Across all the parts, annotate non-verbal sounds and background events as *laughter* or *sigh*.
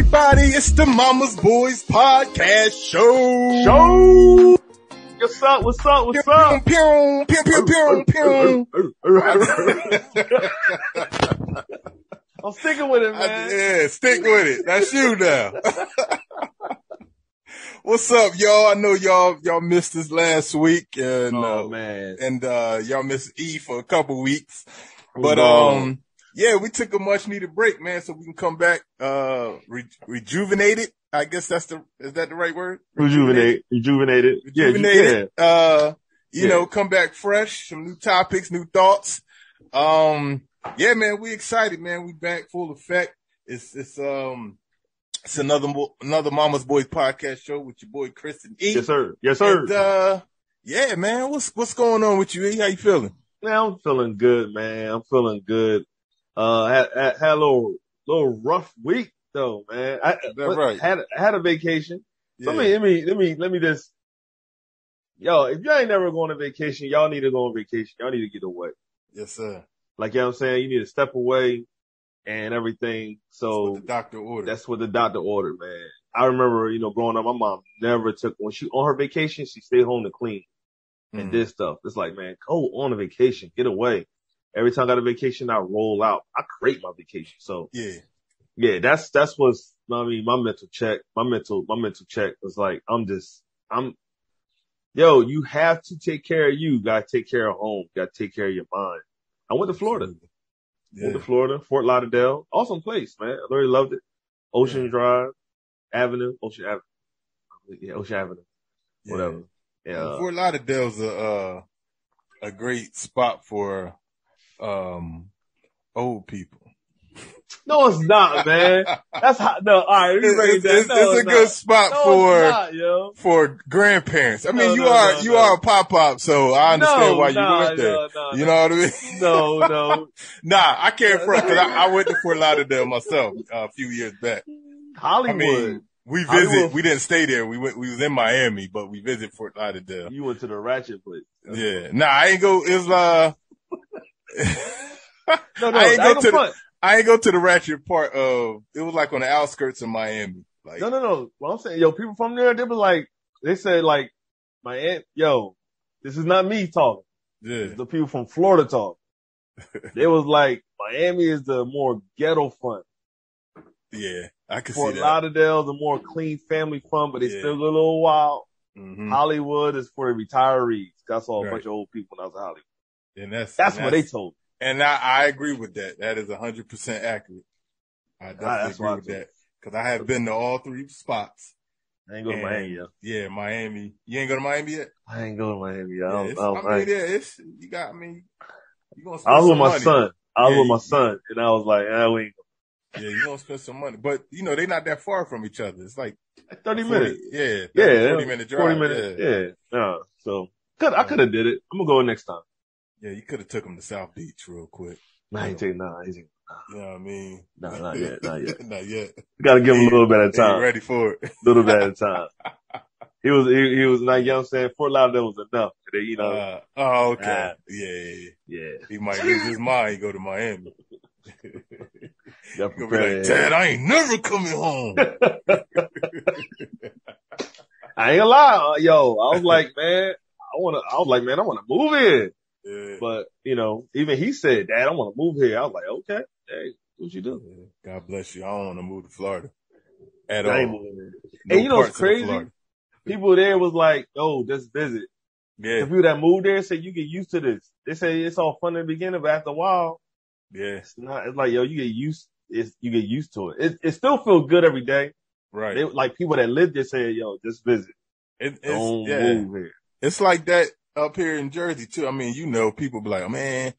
Everybody? It's the Mama's Boys Podcast Show. Show. What's up? What's up? What's up? pew, pew, pew, pew, pew. *laughs* I'm sticking with it, I- man. yeah, stick with it. That's you now. *laughs* What's up, y'all? I know y'all y'all missed us last week, and Oh uh, man. and uh, y'all missed E for a couple weeks. But on. um, yeah, we took a much needed break, man, so we can come back uh re- rejuvenated. I guess that's the is that the right word? rejuvenate, rejuvenated. Yeah, Rejuvenated. Uh, you Yeah. know, come back fresh, some new topics, new thoughts. Um, yeah, man, we excited, man. We back full effect. It's it's um it's another another Mama's Boys podcast show with your boy Chris and E. yeah. Yes, sir. Yes, sir. And, uh, yeah, man, what's what's going on with you? E? How you feeling? man, I'm feeling good, man. I'm feeling good. Uh, had, had, had a little, little rough week though, man. I right? had, had a vacation. Yeah. Let me, let me, let me, let me just, yo, if y'all ain't never going on vacation, y'all need to go on vacation. Y'all need to get away. Yes, sir. Like, you know what I'm saying? You need to step away and everything. That's So what the doctor ordered. that's what the doctor ordered, man. I remember, you know, growing up, my mom never took, when she on her vacation, she stayed home to clean and Mhm. did stuff. It's like, man, go on a vacation, get away. Every time I got a vacation, I roll out. I create my vacation. So yeah, yeah, that's, that's what's, I mean, my mental check, my mental, my mental check was like, I'm just, I'm, yo, you have to take care of you. Got to take care of home. Got to take care of your mind. I went to Florida. Yeah. Went to Florida, Fort Lauderdale. Awesome place, man. I really loved it. Ocean Yeah. Drive, Avenue, Ocean Avenue. Yeah, Ocean Avenue. Yeah. Whatever. Yeah. Fort Lauderdale's a uh, a great spot for um old people. No, it's not, man. That's hot. No, all right. It's, it's- No, it's a not. good spot No, for not, for grandparents. I mean, No, you are you are a pop up, so I understand why you nah, went there. You know what I mean? no, no. *laughs* nah, I can't front because I, I went to Fort Lauderdale myself uh, a few years back. I Hollywood. mean, we Hollywood. visit. We didn't stay there. We went. We was in Miami, but we visit Fort Lauderdale. you went to the ratchet place. Yeah. Nah, I ain't go. It was uh. No, no, I ain't go to the- I ain't go to the ratchet part of. It was like on the outskirts of Miami. Like, No, no, no. What I'm saying, yo, people from there, they were like, they said like, my aunt, yo, this is not me talking. yeah, the people from Florida talk. *laughs* they was like, Miami is the more ghetto fun. yeah, I can Fort see that. Lauderdale's a more clean family fun, but it's Yeah. still a little wild. hmm Hollywood is for retirees. I saw a bunch of old people when I was in Hollywood. And that's That's and what they told me. And I, I agree with that. That is hundred percent accurate. I definitely that's agree with that because I have been to all three spots. I ain't go to Miami yet. Yeah, Miami. You ain't go to Miami yet? I ain't go to Miami yet. I, Yeah, don't, I, I I, mean, yeah, it's you got. I mean, you gonna I was with some my money. son. I was Yeah, with my son, and I was like, we ain't Yeah, you gonna spend some money, but you know they're not that far from each other. It's like go. 30 40 minutes. Yeah, 30, Yeah, forty minute drive. 40 minutes. Yeah. No. So, could, I could have did it. I'm gonna go next time. Yeah. You could have took him to South Beach real quick. Nah, ain't taking, nah, I ain't taking, You know what I mean? No, not yet, not yet. *laughs* not yet. you gotta give him a little bit at a They ain't time. ready for it. A *laughs* little bit of time. *laughs* He was, he, he was like, you know what I'm saying? Fort Lauderdale was enough. They, you know, Uh, oh, okay. Ah. yeah, yeah, yeah. He might lose his mind. and Go to Miami. He'll be like. Dad, I ain't never coming home. I ain't gonna lie, uh, yo. I was like, man, I wanna, I was like, man, I wanna move here. Yeah. But, you know, even he said, Dad, I wanna move here. I was like, okay, hey, what you do? God bless you. I don't want to move to Florida at all. No And you know what's parts of the crazy? People there was like, oh, just visit. Yeah, The people that moved there said you get used to this. They say it's all fun in the beginning, but after a while, yeah, it's not. It's like yo, you get used. It's you get used to it. It, it still feels good every day. right. They like people that live there say, yo, just visit. It, it's, Don't yeah. move here. It's like that up here in Jersey too. I mean, you know, people be like, man,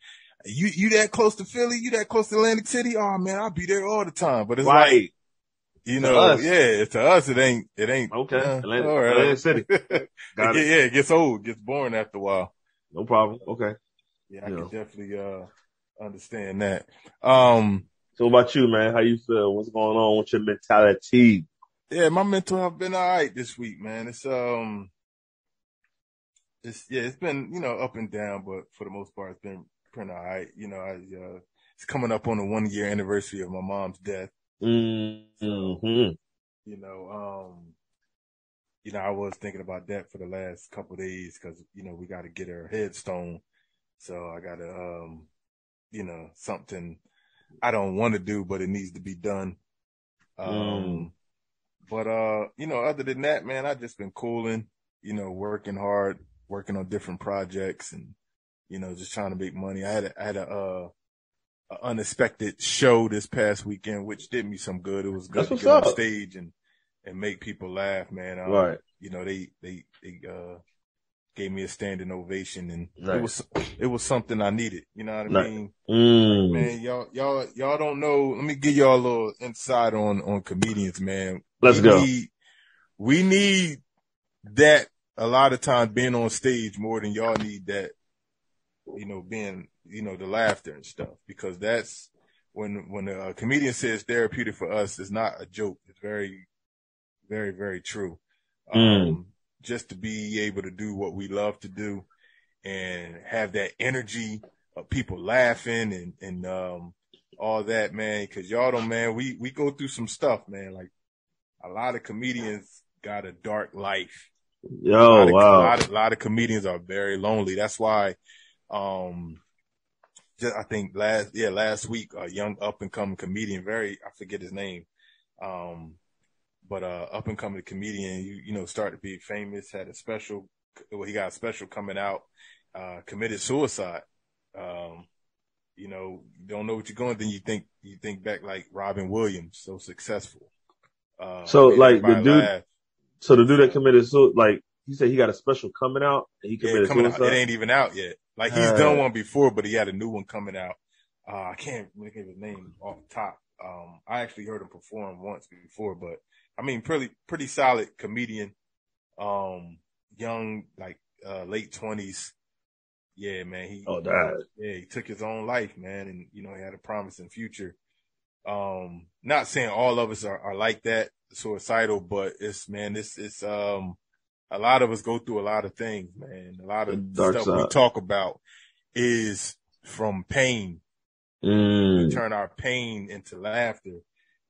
you, you that close to Philly? You that close to Atlantic City? Oh man, I'll be there all the time. But it's like, Right. you To know, us. yeah, to us, it ain't, it ain't. Okay. uh, Atlantic- right. Atlantic City. *laughs* Got yeah, it. yeah, it gets old, gets boring after a while. No problem. Okay. Yeah, I Yeah. can definitely, uh, understand that. Um, So what about you, man? How you feel? What's going on with your mentality? yeah, my mental health been all right this week, man. It's, um, it's, yeah, it's been, you know, up and down, but for the most part, it's been pretty all right. You know, I, uh, it's coming up on the one year anniversary of my mom's death. Mm-hmm. You know, um, you know, I was thinking about that for the last couple days because you know we got to get her headstone, so I got to, um, you know, something I don't want to do, but it needs to be done. Um, Mm. but uh, you know, other than that, man, I've just been cooling, you know, working hard, working on different projects, and you know, just trying to make money. I had a, I had a, uh, a unexpected show this past weekend, which did me some good. It was good That's to get on stage and and make people laugh, man. Um, Right. You know, they they they uh gave me a standing ovation, and Right. it was it was something I needed. You know what I Right. mean? Mm. Man, y'all, y'all, y'all don't know. Let me give y'all a little insight on, on comedians, man. Let's we go. Need, we need that a lot of times being on stage more than y'all need that, you know, being, you know, the laughter and stuff, because that's when, when a comedian says therapeutic for us, it's not a joke. It's very, very, very true. Mm. Um, just to be able to do what we love to do and have that energy of people laughing and, and, um, all that, man. Cause y'all don't, man, we, we go through some stuff, man. Like a lot of comedians got a dark life. A Yo, lot of, a wow. lot of, a lot of comedians are very lonely. That's why, um, just, I think last, yeah, last week, a young up and coming comedian, very, I forget his name. Um, but, uh, up and coming comedian, you, you know, started to be famous, had a special, well, he got a special coming out, uh, committed suicide. Um, you know, don't know what you're going, then you think, you think back like Robin Williams, so successful. Uh, So, like, the dude- laugh. So the dude that committed suicide, like, he said he got a special coming out and he Yeah, committed coming out. It ain't even out yet. Like he's Uh, done one before, but he had a new one coming out. Uh, I can't of his name off the top. Um, I actually heard him perform once before, but I mean, pretty, pretty solid comedian. Um, young, like, uh, late twenties. Yeah, man. He, Oh, died. yeah, he took his own life, man. And, you know, he had a promising future. Um, not saying all of us are, are like that, suicidal, but it's, man, it's, it's, um, a lot of us go through a lot of things, man. A lot of stuff we talk about is from pain. Mm. We turn our pain into laughter.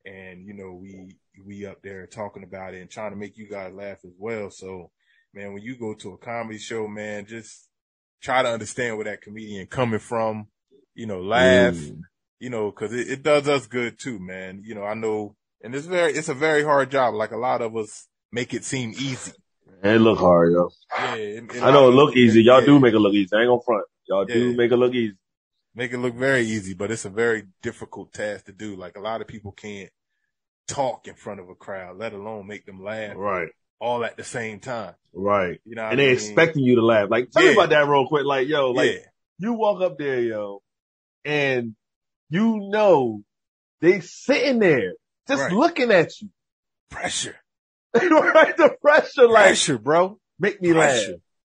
And, you know, we, we up there talking about it and trying to make you guys laugh as well. So, man, when you go to a comedy show, man, just try to understand where that comedian coming from, you know, laugh, Mm. You know, cause it, it does us good too, man. You know, I know, and it's very, it's a very hard job. Like a lot of us make it seem easy. It look hard, yo. Yeah. it- it- I know it look easy. Y'all yeah, do make it look easy. I ain't gonna front. Y'all do make it look easy. make it look very easy, but it's a very difficult task to do. Like a lot of people can't talk in front of a crowd, let alone make them laugh Right. all at the same time. Right. You know, And they mean? expecting you to laugh. Like, tell me about that real quick. Like, yo, like, yeah, you walk up there, yo, and you know they sitting there just Right. looking at you. pressure, *laughs* right? The pressure, like, pressure, bro. make me laugh.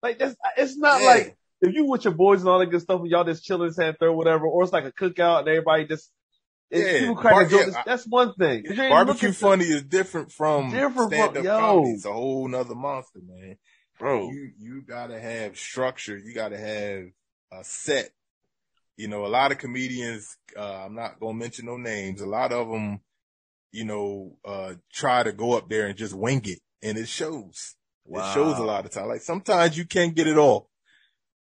Like, that's, it's not Yeah. like, if you with your boys and all that good stuff and y'all just chilling, saying third, whatever, or it's like a cookout and everybody just, Yeah. people Bar- yeah, I- that's one thing. Barbecue looking to- funny is different from Different from- stand-up yo. comedy. It's a whole nother monster, man. Bro. You you gotta have structure. You gotta have a set. You know, a lot of comedians. Uh, I'm not gonna mention no names. A lot of them, you know, uh, try to go up there and just wing it, and it shows. It shows a lot of time. Like sometimes you can't get it all.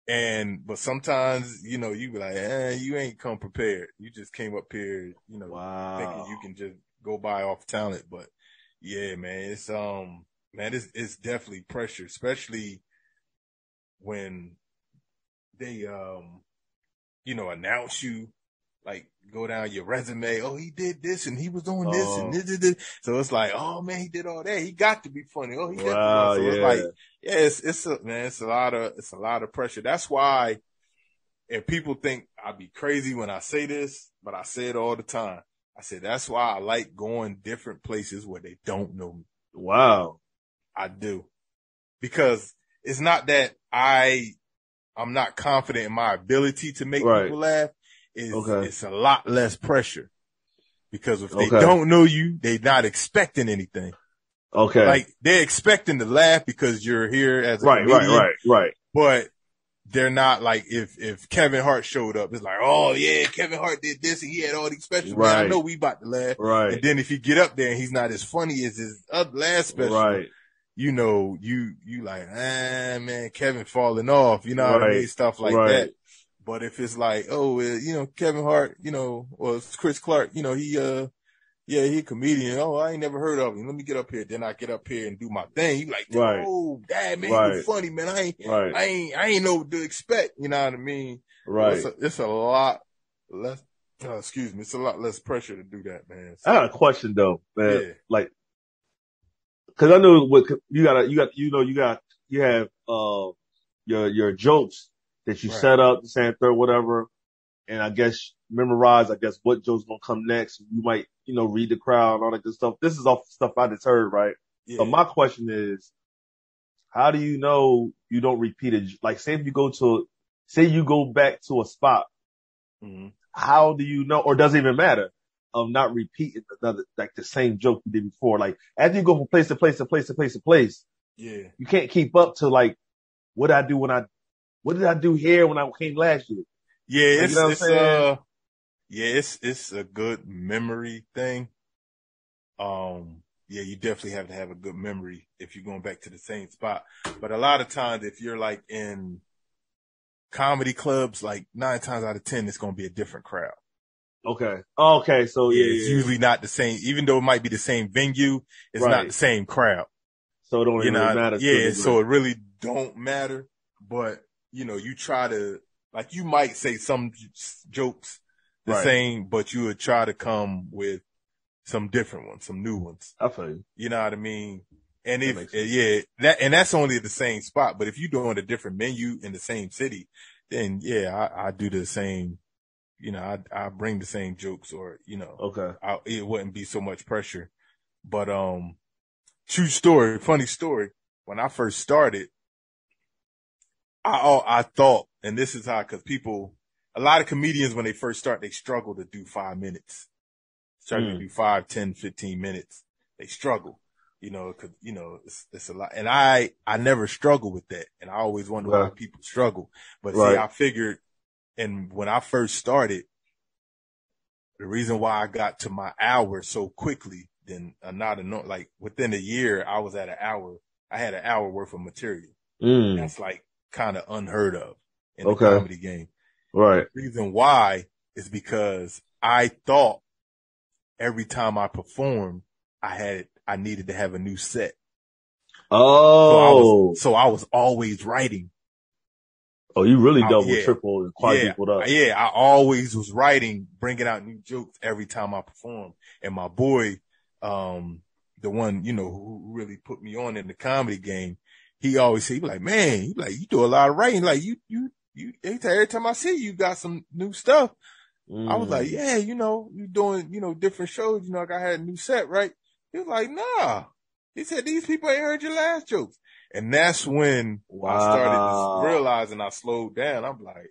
And, but sometimes, you know, you be like, eh, you ain't come prepared. You just came up here, you know, Wow. thinking you can just go by off talent. But yeah, man, it's, um, man, it's, it's definitely pressure, especially when they, um, you know, announce you, like go down your resume. Oh, he did this and he was doing this and Oh. this, this, this. So it's like, oh man, he did all that. He got to be funny. Oh, he got Wow, to be funny. So yeah. it's like, yeah, it's, it's a, man, it's a lot of, it's a lot of pressure. That's why if people think I'd be crazy when I say this, but I say it all the time. I said, that's why I like going different places where they don't know me. wow. I do. Because it's not that I, I'm not confident in my ability to make Right. people laugh. It's, Okay. it's a lot less pressure. Because if they Okay. don't know you, they're not expecting anything. Okay. Like they're expecting to laugh because you're here as a right, right, comedian, right, right. but they're not like if if Kevin Hart showed up, it's like, oh yeah, Kevin Hart did this and he had all these specials. Man, I know we about to laugh. Right. And then if you get up there and he's not as funny as his last special, Right. You know, you you like, ah man, Kevin falling off, you know what I Right. mean? Stuff like Right. that. But if it's like, oh, you know, Kevin Hart, you know, or Chris Clark, you know, he uh yeah, he a comedian. Oh, I ain't never heard of him. Let me get up here. Then I get up here and do my thing. You like, Right. oh, dad, man, Right. you funny, man. I ain't, Right. I ain't, I ain't know what to expect. You know what I mean? Right. It's a, it's a lot less, uh, excuse me, it's a lot less pressure to do that, man. I got a question though, man. Yeah. Like, cause I know what you got. You got. You know. You got. You have uh your your jokes that you Right. set up, the same third, whatever, and I guess memorize. I guess what jokes gonna come next. You might you know read the crowd all that good stuff. This is all stuff I just heard, right? yeah. So my question is, how do you know you don't repeat it? Like, say if you go to, say you go back to a spot Mhm. how do you know, or does it even matter, of not repeating another, like the same joke you did before? Like, after you go from place to place to place to place to place, Yeah. you can't keep up to like, what did I do when I, what did I do here when I came last year? Yeah, You it's, know what it's uh, yeah, it's it's a good memory thing. Um, yeah, you definitely have to have a good memory if you're going back to the same spot. But a lot of times, if you're like in comedy clubs, like nine times out of ten, it's going to be a different crowd. Okay. Okay. So yeah, it's yeah. usually not the same, even though it might be the same venue. It's not the same crowd. so it don't you even know, really matter. yeah, so it really don't matter. But you know, you try to like you might say some jokes the Right. same, but you would try to come with some different ones, some new ones. I feel you. You know what I mean? And if uh, yeah, that and that's only the same spot. But if you're doing a different menu in the same city, then yeah, I, I do the same. You know, I I bring the same jokes, or you know, Okay. I, it wouldn't be so much pressure. But um, true story, funny story. When I first started, I oh, I thought, and this is how, because people, a lot of comedians when they first start, they struggle to do five minutes, struggle to Mm. do five, ten, fifteen minutes. They struggle, you know, because you know it's, it's a lot. And I I never struggle with that, and I always wonder why people struggle. But Right. see, I figured, and when I first started, the reason why I got to my hour so quickly, then uh, not enough, like within a year, I was at an hour. I had an hour worth of material. Mm. That's like kind of unheard of in Okay. the comedy game. Right. Reason why is because I thought every time I performed, I had, I needed to have a new set. So I Oh. was, so I was always writing. Oh, you really Oh, double, yeah. triple, and Yeah, quadrupled up. yeah, I always was writing, bringing out new jokes every time I performed. And my boy, um, the one, you know, who really put me on in the comedy game, he always say, he be like, man, he like, you do a lot of writing. Like you, you, you, every time- I see you, you got some new stuff. I was Mm. like, yeah, you know, you doing, you know, different shows. You know, like I had a new set, right? He was like, nah. He said, these people ain't heard your last jokes. And that's when I started realizing I slowed down. I'm like,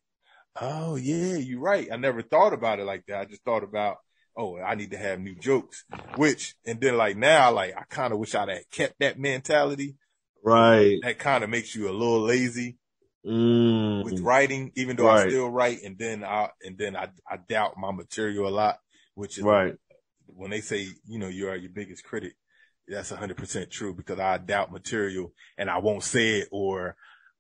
oh yeah, you're right. I never thought about it like that. I just thought about, oh, I need to have new jokes, which, and then like now, like I kind of wish I'd have kept that mentality. right. That kind of makes you a little lazy Mm. with writing, even though I still write. And then I, and then I, I doubt my material a lot, which is Right. when they say, you know, you are your biggest critic, that's hundred percent true because I doubt material and I won't say it or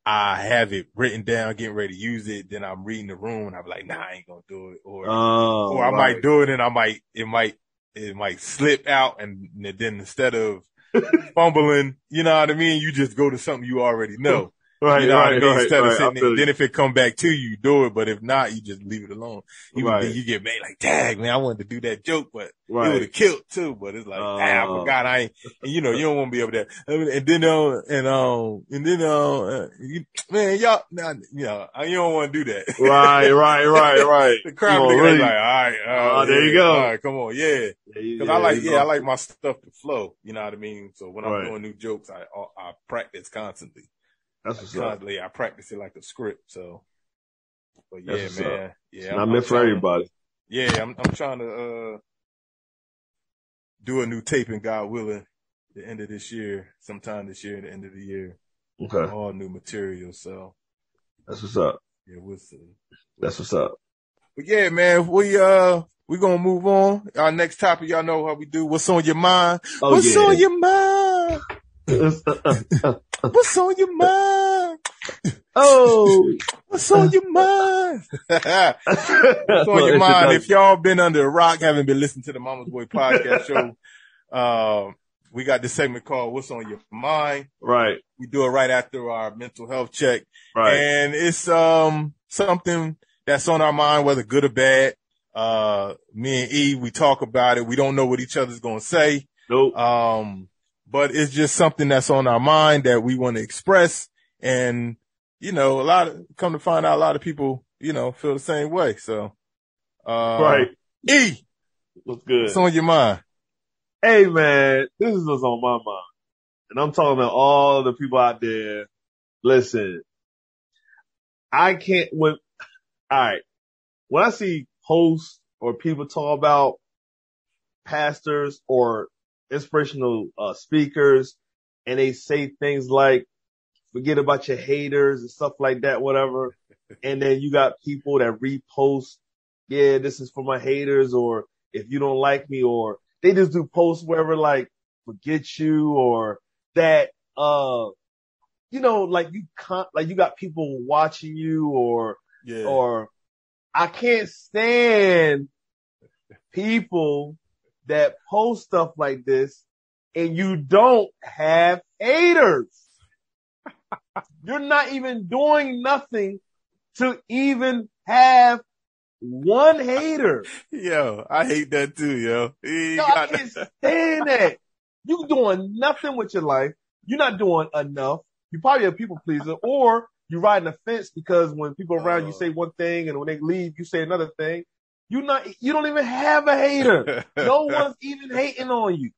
I have it written down, getting ready to use it. Then I'm reading the room and I'm like, nah, I ain't gonna do it. Or, Oh, or I right. might do it and I might, it might, it might slip out and then instead of *laughs* fumbling, you know what I mean? You just go to something you already know. Right, you know right, right, Instead right. of sitting there, then if it come back to you, you do it. But if not, you just leave it alone. You, Right. you get mad like, dang, man, I wanted to do that joke, but it would have killed too, but it's like, ah, I Uh. forgot I ain't, and you know, you don't want to be able to, and then, uh, and, um, and then, uh, uh, you, man, y'all, nah, you know, you don't want to do that. right, right, right, right. *laughs* the crowd really- like, all right, uh, Oh, there you go. All right, come on. Yeah. Yeah, Cause I like, yeah, know. I like my stuff to flow. You know what I mean? So when I'm Right. doing new jokes, I, I practice constantly. That's what's up. Constantly, I practice it like a script. So, but yeah, That's man. Yeah. I'm- not meant for to- everybody. Yeah, I'm I'm trying to uh do a new taping, God willing, the end of this year, sometime this year, the end of the year, Okay. all new material. So That's what's up. Yeah, we'll see. That's what's up. But yeah, man, we uh we gonna move on. Our next topic, y'all know how we do. What's on your mind? Oh, What's yeah. on your mind? *laughs* *laughs* What's on your mind? oh, What's on your mind? What's on *laughs* your mind? If y'all been under a rock, haven't been listening to the Mama's Boy podcast show, um, *laughs* we got this segment called "What's on Your Mind." right, We do it right after our mental health check, right, and it's um something that's on our mind, whether good or bad. Uh, me and E, we talk about it. We don't know what each other's gonna say. nope, Um, but it's just something that's on our mind that we want to express. And, you know, a lot of, come to find out a lot of people, you know, feel the same way. So, uh, right. E, What's good? what's on your mind? hey man, this is what's on my mind. And I'm talking to all the people out there. Listen, I can't, when, alright, when I see posts or people talk about pastors or inspirational uh, speakers and they say things like, forget about your haters and stuff like that, whatever. *laughs* and then you got people that repost, yeah, this is for my haters or if you don't like me or they just do posts wherever like forget you or that uh you know like you con- like you got people watching you or Yeah. or I can't stand people that post stuff like this and you don't have haters. *laughs* You're not even doing nothing to even have one hater. yo, I hate that too, yo. You Yo, I got can't stand that. You doing nothing with your life. You're not doing enough. You probably a people pleaser, or you riding a fence because when people around you Oh. say one thing and when they leave you say another thing. You not. You don't even have a hater. *laughs* No one's even hating on you.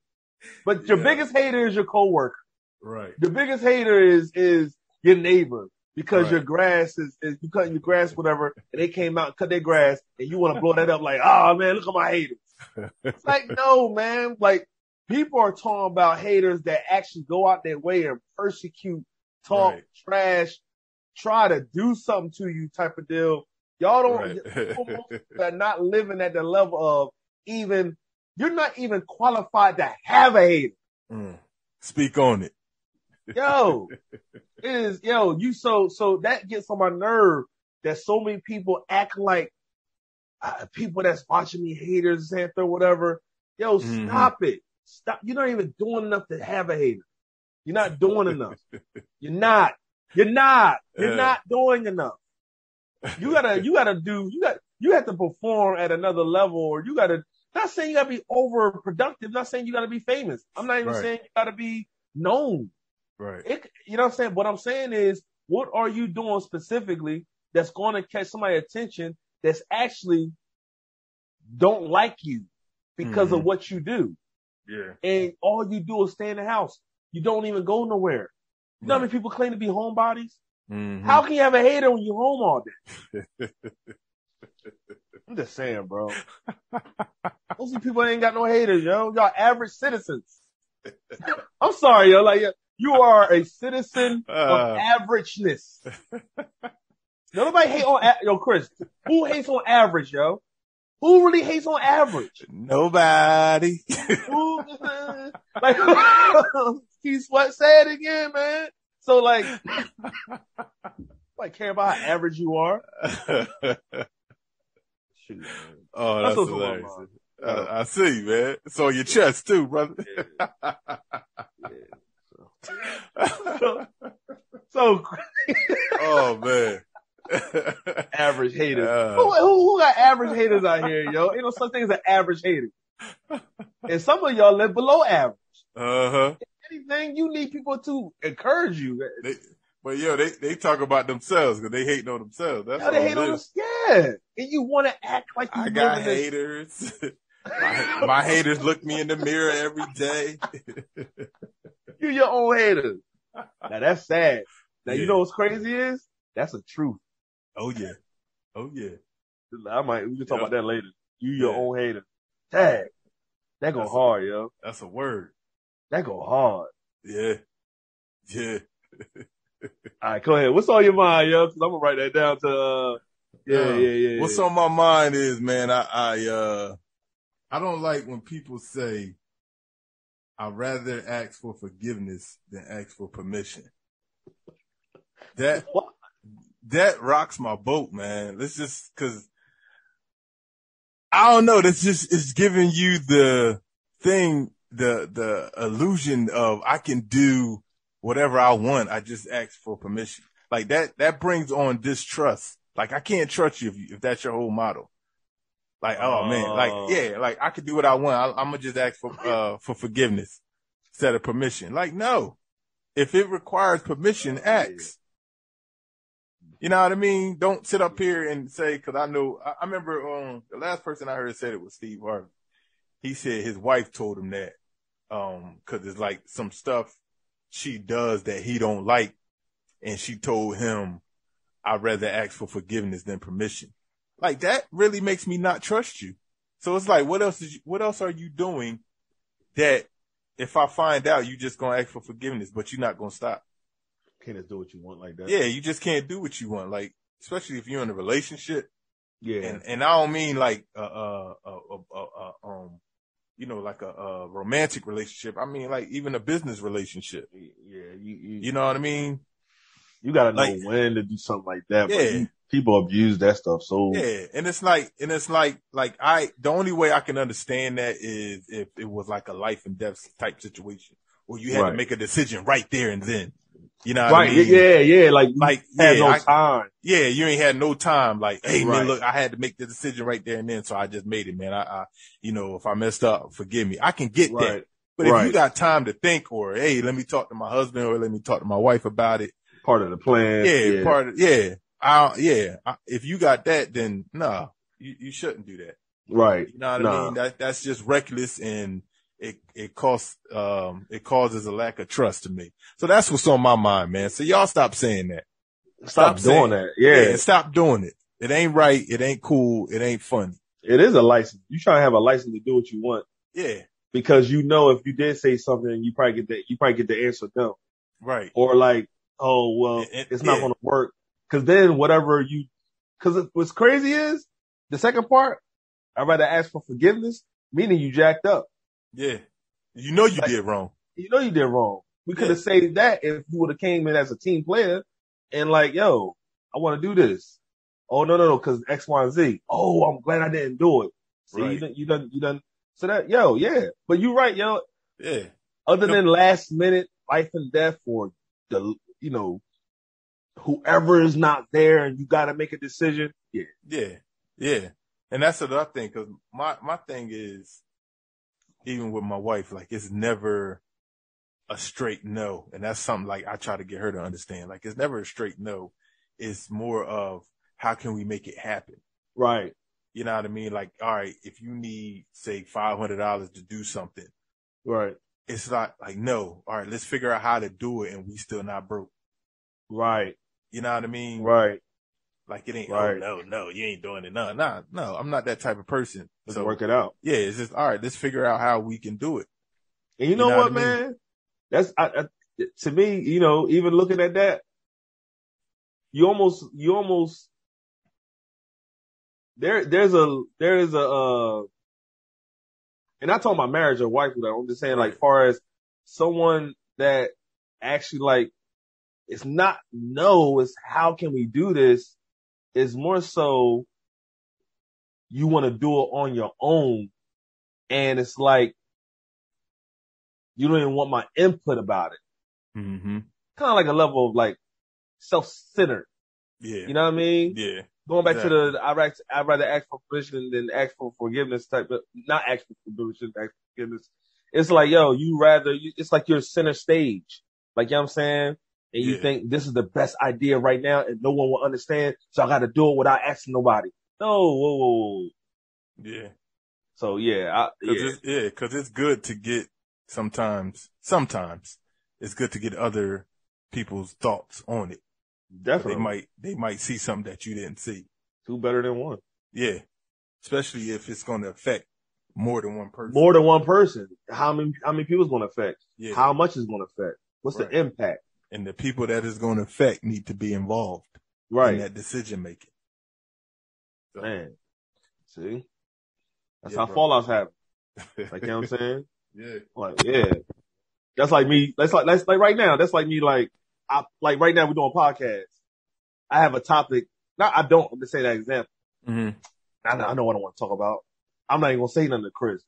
But your Yeah. biggest hater is your coworker. right. The biggest hater is is your neighbor because Right. your grass is, is you cutting your grass whatever and they came out and cut their grass and you want to blow that up like oh man look at my haters. It's like *laughs* no man like people are talking about haters that actually go out their way and persecute, talk Right. trash, try to do something to you type of deal. Y'all don't *laughs* people are not living at the level of even you're not even qualified to have a hater. Mm. Speak on it. yo, *laughs* it is, yo, you so, so that gets on my nerve that so many people act like uh, people that's watching me haters, or whatever. Yo, Mhm. stop it. Stop. You're not even doing enough to have a hater. You're not doing enough. *laughs* You're not. You're not. You're Yeah. not doing enough. You gotta, you gotta do, you got, you have to perform at another level or you gotta, not saying you gotta be overproductive, not saying you gotta be famous. I'm not even Right. saying you gotta be known. Right. It, you know what I'm saying? What I'm saying is, what are you doing specifically that's going to catch somebody's attention that's actually don't like you because of Mhm. what you do? Yeah. And all you do is stay in the house. You don't even go nowhere. You know how many people claim to be homebodies? Mhm. How can you have a hater when you're home all day? *laughs* I'm just saying, bro. *laughs* Most of people ain't got no haters, yo. Y'all average citizens. *laughs* I'm sorry, yo. Like, you are a citizen Uh. of averageness. Nobody hate on, a- yo, Chris. Who hates on average, yo? Who really hates on average? Nobody. Who, like, Keith Sweat say it again, man. So like, *laughs* like care about how average you are. *laughs* Shoot, man. oh, That's that's, what's hilarious. mind. Uh, I see, man. It's on your chest too, brother. So, *laughs* so oh man. average haters. Uh. who, who, who got average haters out here, yo? You know, such thing as an average hater. And some of y'all live below average. Uh huh. Anything you need people to encourage you. They, but yo, they they talk about themselves because they hate on themselves. That's Yo, they hate on us. Yeah. And you want to act like you I got haters. *laughs* my, my haters look me in the mirror every day. *laughs* You your own hater. Now that's sad. Now Yeah. you know what's crazy is? That's a truth. Oh yeah. Oh yeah. I might, we can talk about that later. You your Yeah. own hater. Tag. That go That's a- hard, yo. That's a word. That go hard. Yeah. Yeah. *laughs* All right, go ahead. What's on your mind, yo? Cause I'm gonna write that down to, uh, yeah, Uh, yeah, yeah. What's yeah. on my mind is, man, I, I, uh, I don't like when people say, I'd rather ask for forgiveness than ask for permission. That, *laughs* What? that rocks my boat, man. Let's just, cause I don't know. That's just, it's giving you the thing, the, the illusion of I can do whatever I want. I just ask for permission. Like that, that brings on distrust. Like I can't trust you if, you, if that's your whole model. Like, oh man, Oh. like, yeah, like I could do what I want. I, I'm gonna just ask for, uh, for forgiveness instead of permission. Like, no, if it requires permission, ask. You know what I mean? Don't sit up here and say, cause I know, I, I remember, um, the last person I heard said it was Steve Harvey. He said his wife told him that, um, cause it's like some stuff she does that he don't like. And she told him, I'd rather ask for forgiveness than permission. Like that really makes me not trust you. So it's like, what else is, you, what else are you doing that if I find out, you just gonna ask for forgiveness, but you're not gonna stop? Can't just do what you want like that. Yeah, you just can't do what you want. Like, especially if you're in a relationship. Yeah. And, and I don't mean like, uh, uh, uh, uh, uh, um, you know, like a, a romantic relationship. I mean like even a business relationship. yeah. You, you, You know what I mean? you gotta know like- when to do something like that. Yeah. people abuse that stuff. So Yeah. And it's like, and it's like, like I, the only way I can understand that is if it was like a life and death type situation where you had Right. to make a decision right there and then. You know what right. I mean? Yeah. Yeah. Like, Like, yeah, no I- time. Yeah, you ain't had no time. Like, hey Right. man, look, I had to make the decision right there and then, so I just made it, man. I, I you know, if I messed up, forgive me. I can get that. Right. But if you got time to think, or hey, let me talk to my husband, or let me talk to my wife about it. Part of the plan. Yeah, part of yeah, I, yeah. I, if you got that, then no, you, you shouldn't do that. Right. You know what I mean? That that's just reckless and it it costs um it causes a lack of trust to me. So that's what's on my mind, man. So y'all stop saying that. Stop, Stop doing that. Yeah. and stop doing it. It ain't right. It ain't cool. It ain't funny. It is a license. You try to have a license to do what you want Yeah, because you know if you did say something, you probably get the you probably get the answer no, right. or like, oh well, It- it- it's not yeah. going to work. Because then whatever you, because what's crazy is the second part. I'd rather ask for forgiveness, meaning you jacked up. Yeah, you know you Like- did wrong. You know you did wrong. We could have saved that if you would have came in as a team player and like, yo, I want to do this. Oh no no no, because X Y and Z. Oh, I'm glad I didn't do it. See, you done, you done you done. So that yo, yeah, but you right, yo. Yeah, other than last minute life and death or the you know whoever is not there and you got to make a decision yeah yeah, yeah. And that's what I think. Cause my my thing is, even with my wife, like it's never a straight no, and that's something like I try to get her to understand. Like it's never a straight no. It's more of how can we make it happen. right You know what I mean? Like, all right, if you need say five hundred dollars to do something, right it's not like no. All right, let's figure out how to do it, and we still not broke. right You know what I mean? right Like it ain't. Oh, right. Oh no, no, you ain't doing it. No, nah, no. I'm not that type of person. Let's so work it out yeah, it's just all right. Let's figure out how we can do it. and you know, know what, what I mean? man that's I, I, to me you know even looking at that you almost you almost there there's a there is a uh and I told my marriage or wife I'm just saying like far as someone that actually like it's not no, it's how can we do this? It's more so you want to do it on your own. And it's like you don't even want my input about it. Mm-hmm. Kind of like a level of like self-centered. Yeah. You know what I mean? yeah. Going back Exactly. to the, I'd rather, I'd rather ask for permission than ask for forgiveness type of, not ask for permission, ask for forgiveness. It's like, yo, you rather, you, it's like you're center stage. Like, you know what I'm saying? And you Yeah. think this is the best idea right now and no one will understand. So I got to do it without asking nobody. Oh, no, whoa, whoa, whoa. Yeah. So yeah, I, Cause yeah, it's, yeah, cause it's good to get sometimes, sometimes it's good to get other people's thoughts on it. definitely. They might, they might see something that you didn't see. two better than one. Yeah. Especially if it's going to affect more than one person. More than one person. How many, how many people is going to affect? Yeah. How much is going to affect? What's Right. the impact? and the people that is going to affect need to be involved Right. in that decision making. Man. See? That's Yeah, how bro. fallouts happen. *laughs* Like, you know what I'm saying? yeah, Like, yeah. That's like me. That's like, that's like right now. That's like me, like, I, like right now we're doing podcasts. I have a topic. Not, I don't, I'm just saying that example. mm-hmm. I know, I know what I want to talk about. I'm not even gonna say nothing to Chris.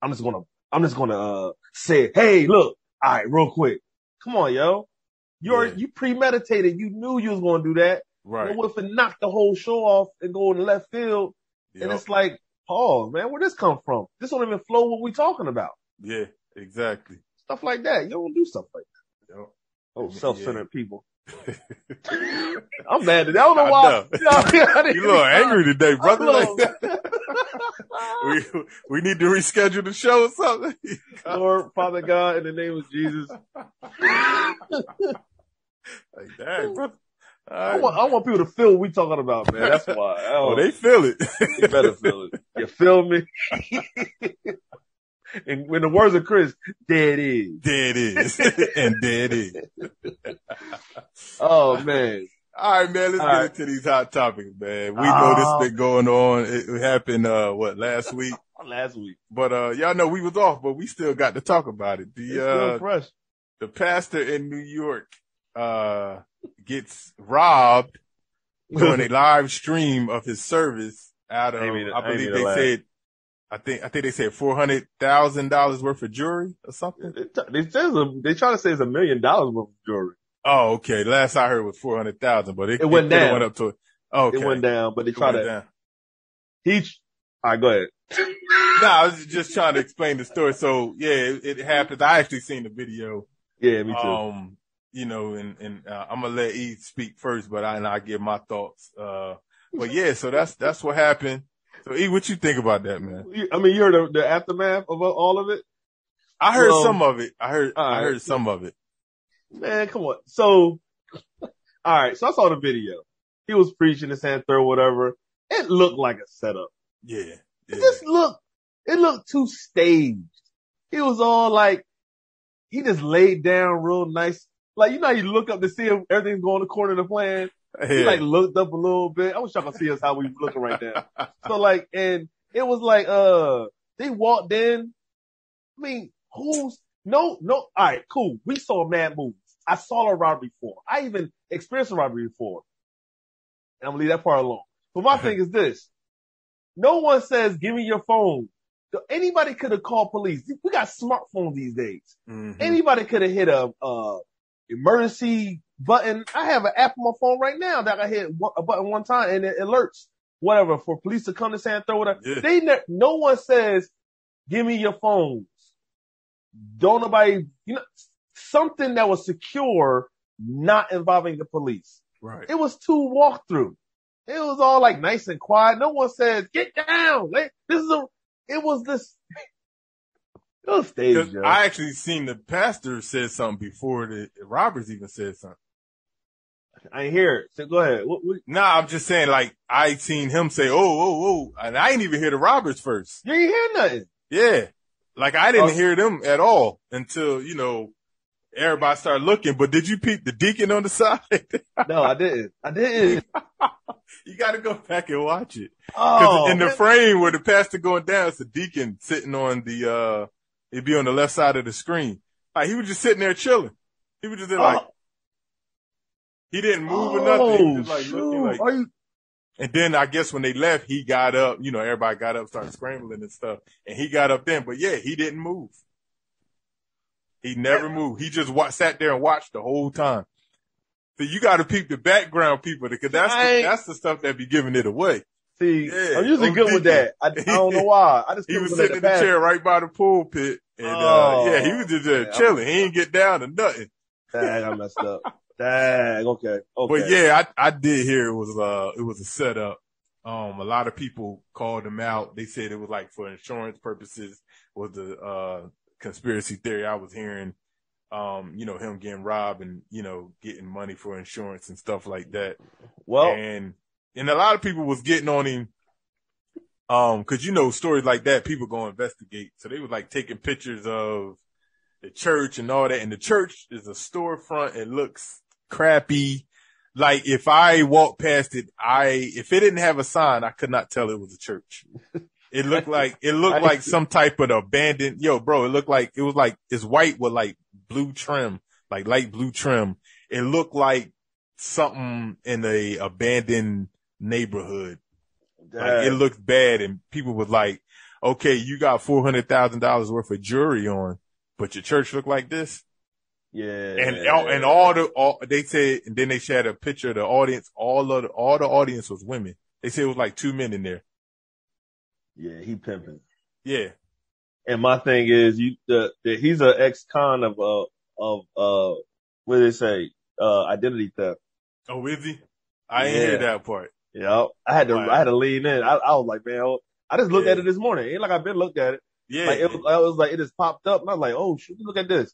I'm just gonna, I'm just gonna, uh, say, hey, look, all right, real quick. Come on, yo. You're, Yeah. you premeditated. You knew you was gonna do that. Right. And what if it knocked the whole show off and go in the left field? And it's like, pause, man, where this come from? This don't even flow what we talking about. yeah, exactly. Stuff like that. You don't do stuff like that. Yep. Oh, Yeah. self-centered people. *laughs* I'm mad at that. I don't know I why. know. *laughs* You You a little angry today, brother. Like, *laughs* we we need to reschedule the show or something. Lord, Father God, in the name of Jesus, like, dang, brother. I want, I want people to feel what we talking about, man. That's *laughs* why. oh, they feel it. you better feel it. You feel me? *laughs* and when the words of Chris, there it is. there it is, *laughs* and there it is. Oh man. All right, man. Let's All get right. into these hot topics, man. We know this been going on. It, happened, uh, what last week? Last week. But uh, y'all know we was off, but we still got to talk about it. The uh, fresh. the pastor in New York uh gets robbed *laughs* during a live stream of his service out of I ain't mean to- I I believe they laugh. said I think I think they said four hundred thousand dollars worth of jewelry or something. They, t- they a, they try to say it's a million dollars worth of jewelry. Oh, okay. Last I heard was four hundred thousand, but it, It went coulda down. Went up to it. Okay. It went down, but they It try to, down. he, all right, go ahead. *laughs* No, I was just trying to explain the story. So yeah, it, it happened. I actually seen the video. Yeah, me too. Um, you know, and, and, uh, I'm gonna let E speak first, but I, and I give my thoughts. Uh, but yeah, so that's, that's what happened. So E, what you think about that, man? I mean, you heard the, the aftermath of all of it? I heard some of it. I heard, all I heard some of it. Man, come on. So, *laughs* all right. So I saw the video. He was preaching in San or whatever. It looked like a setup. Yeah. It just looked, it looked too staged. He was all like, he just laid down real nice. Like, you know, you look up to see if everything's going according to plan. He like looked up a little bit. I wish y'all could see us how we looking right now. *laughs* So like, and it was like, uh, they walked in. I mean, who's, no, no, alright, cool. We saw mad movies. I saw a robbery before. I even experienced a robbery before. And I'm gonna leave that part alone. But my *laughs* thing is this. No one says, give me your phone. Anybody could have called police. We got smartphones these days. Mhm. Anybody could have hit a, uh, emergency button. I have an app on my phone right now that I hit one, a button one time and it alerts whatever for police to come to San Antonio. Whatever. Yeah. They ne- no one says, give me your phones. Don't nobody, you know, something that was secure, not involving the police. Right. It was two walkthrough. It was all like nice and quiet. No one says, get down. This is a, it was this, it was staged, Cause. I actually seen the pastor said something before the Roberts even said something. I hear it. So go ahead. What, what, Nah, I'm just saying like I seen him say, oh, oh, oh, and I ain't even hear the Roberts first. you ain't hear nothing. Yeah. Like I didn't Oh. hear them at all until, you know, everybody started looking. But did you peep the deacon on the *laughs* side? No, I didn't. I didn't. *laughs* you gotta go back and watch it. Oh, in the man. frame where the pastor going down, it's the deacon sitting on the, uh, it'd be on the left side of the screen. Like he was just sitting there chilling. He was just there like, Oh, he didn't move or nothing. Was oh, just like shoot. looking like, you? And then I guess when they left, he got up, you know, everybody got up, started scrambling and stuff. And he got up then, but yeah, he didn't move. He never moved. He just wa- sat there and watched the whole time. So you got to peep the background people because that's the, that's the stuff that be giving it away. See, Yeah, I'm usually good with that. I, I don't know why. I just *laughs* He was sitting in the back. chair right by the pulpit. And, uh, Oh, yeah, he was just man. chilling. He didn't get down to nothing. Dang, I messed up. *laughs* Dang. Okay. Okay. But yeah, I, I did hear it was, uh, it was a setup. Um, a lot of people called him out. They said it was like for insurance purposes was the, uh, conspiracy theory I was hearing. Um, you know, him getting robbed and, you know, getting money for insurance and stuff like that. Well, and, and a lot of people was getting on him. Um, cause you know, stories like that, people go investigate. So they was like taking pictures of, the church and all that. And the church is a storefront. It looks crappy. Like if I walked past it, I, if it didn't have a sign, I could not tell it was a church. It looked like, it looked *laughs* like some type of abandoned, yo, bro, it looked like, it was like, it's white with like blue trim, like light blue trim. It looked like something in a abandoned neighborhood. Like it looked bad and people was like, okay, you got $400,000 worth of jewelry on, but your church looked like this. Yeah. And all, and all the all they said, and then they shared a picture of the audience. All of the, all the audience was women. They said it was like two men in there. Yeah, he pimping. Yeah, And my thing is, you the, the he's an ex-con of uh of uh what do they say uh identity theft. Oh, is he? I ain't Yeah. hear that part. You know, I had to Wow. I had to lean in. I, I was like, man, I just looked Yeah. at it this morning. Ain't like I've been looked at it. Yeah, Like it was, I was like, it just popped up, and I was like, oh shoot, look at this.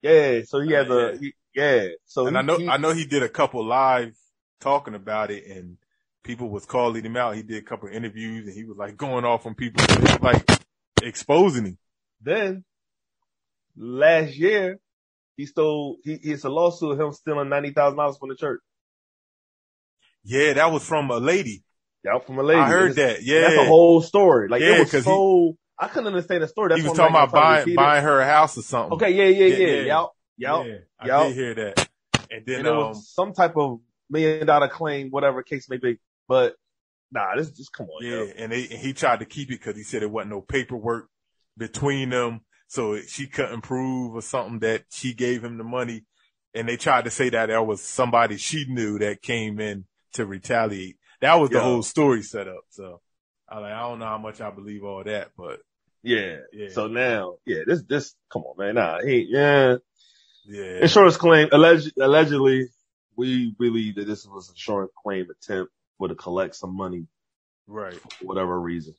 Yeah, so he has Yeah. a he, yeah. So and he, I know he- I know he did a couple live talking about it, and people was calling him out. He did a couple interviews, and he was like going off on people, like exposing him. then last year he stole. He it's a lawsuit of him stealing ninety thousand dollars from the church. Yeah, that was from a lady. Yeah, from a lady. I heard that. Yeah, That's a whole story. Like Yeah, it was he- so. I couldn't understand the story. That's he was talking about gonna try to buying buying her a house or something. Okay, yeah, yeah, Yeah, yeah, yeah, I did hear that. And then And it um, was some type of million dollar claim, whatever case may be. But nah, this just come on, Yeah, yo. and, they, and he tried to keep it because he said it wasn't no paperwork between them, so she couldn't prove or something that she gave him the money. And they tried to say that there was somebody she knew that came in to retaliate. That was the Yeah. whole story set up. So I like I don't know how much I believe all that, but Yeah. yeah, So now, yeah, this, this, come on, man. Nah, he, yeah. yeah, Insurance claim, alleged, allegedly, we believe that this was an insurance claim attempt for to collect some money right, for whatever reason.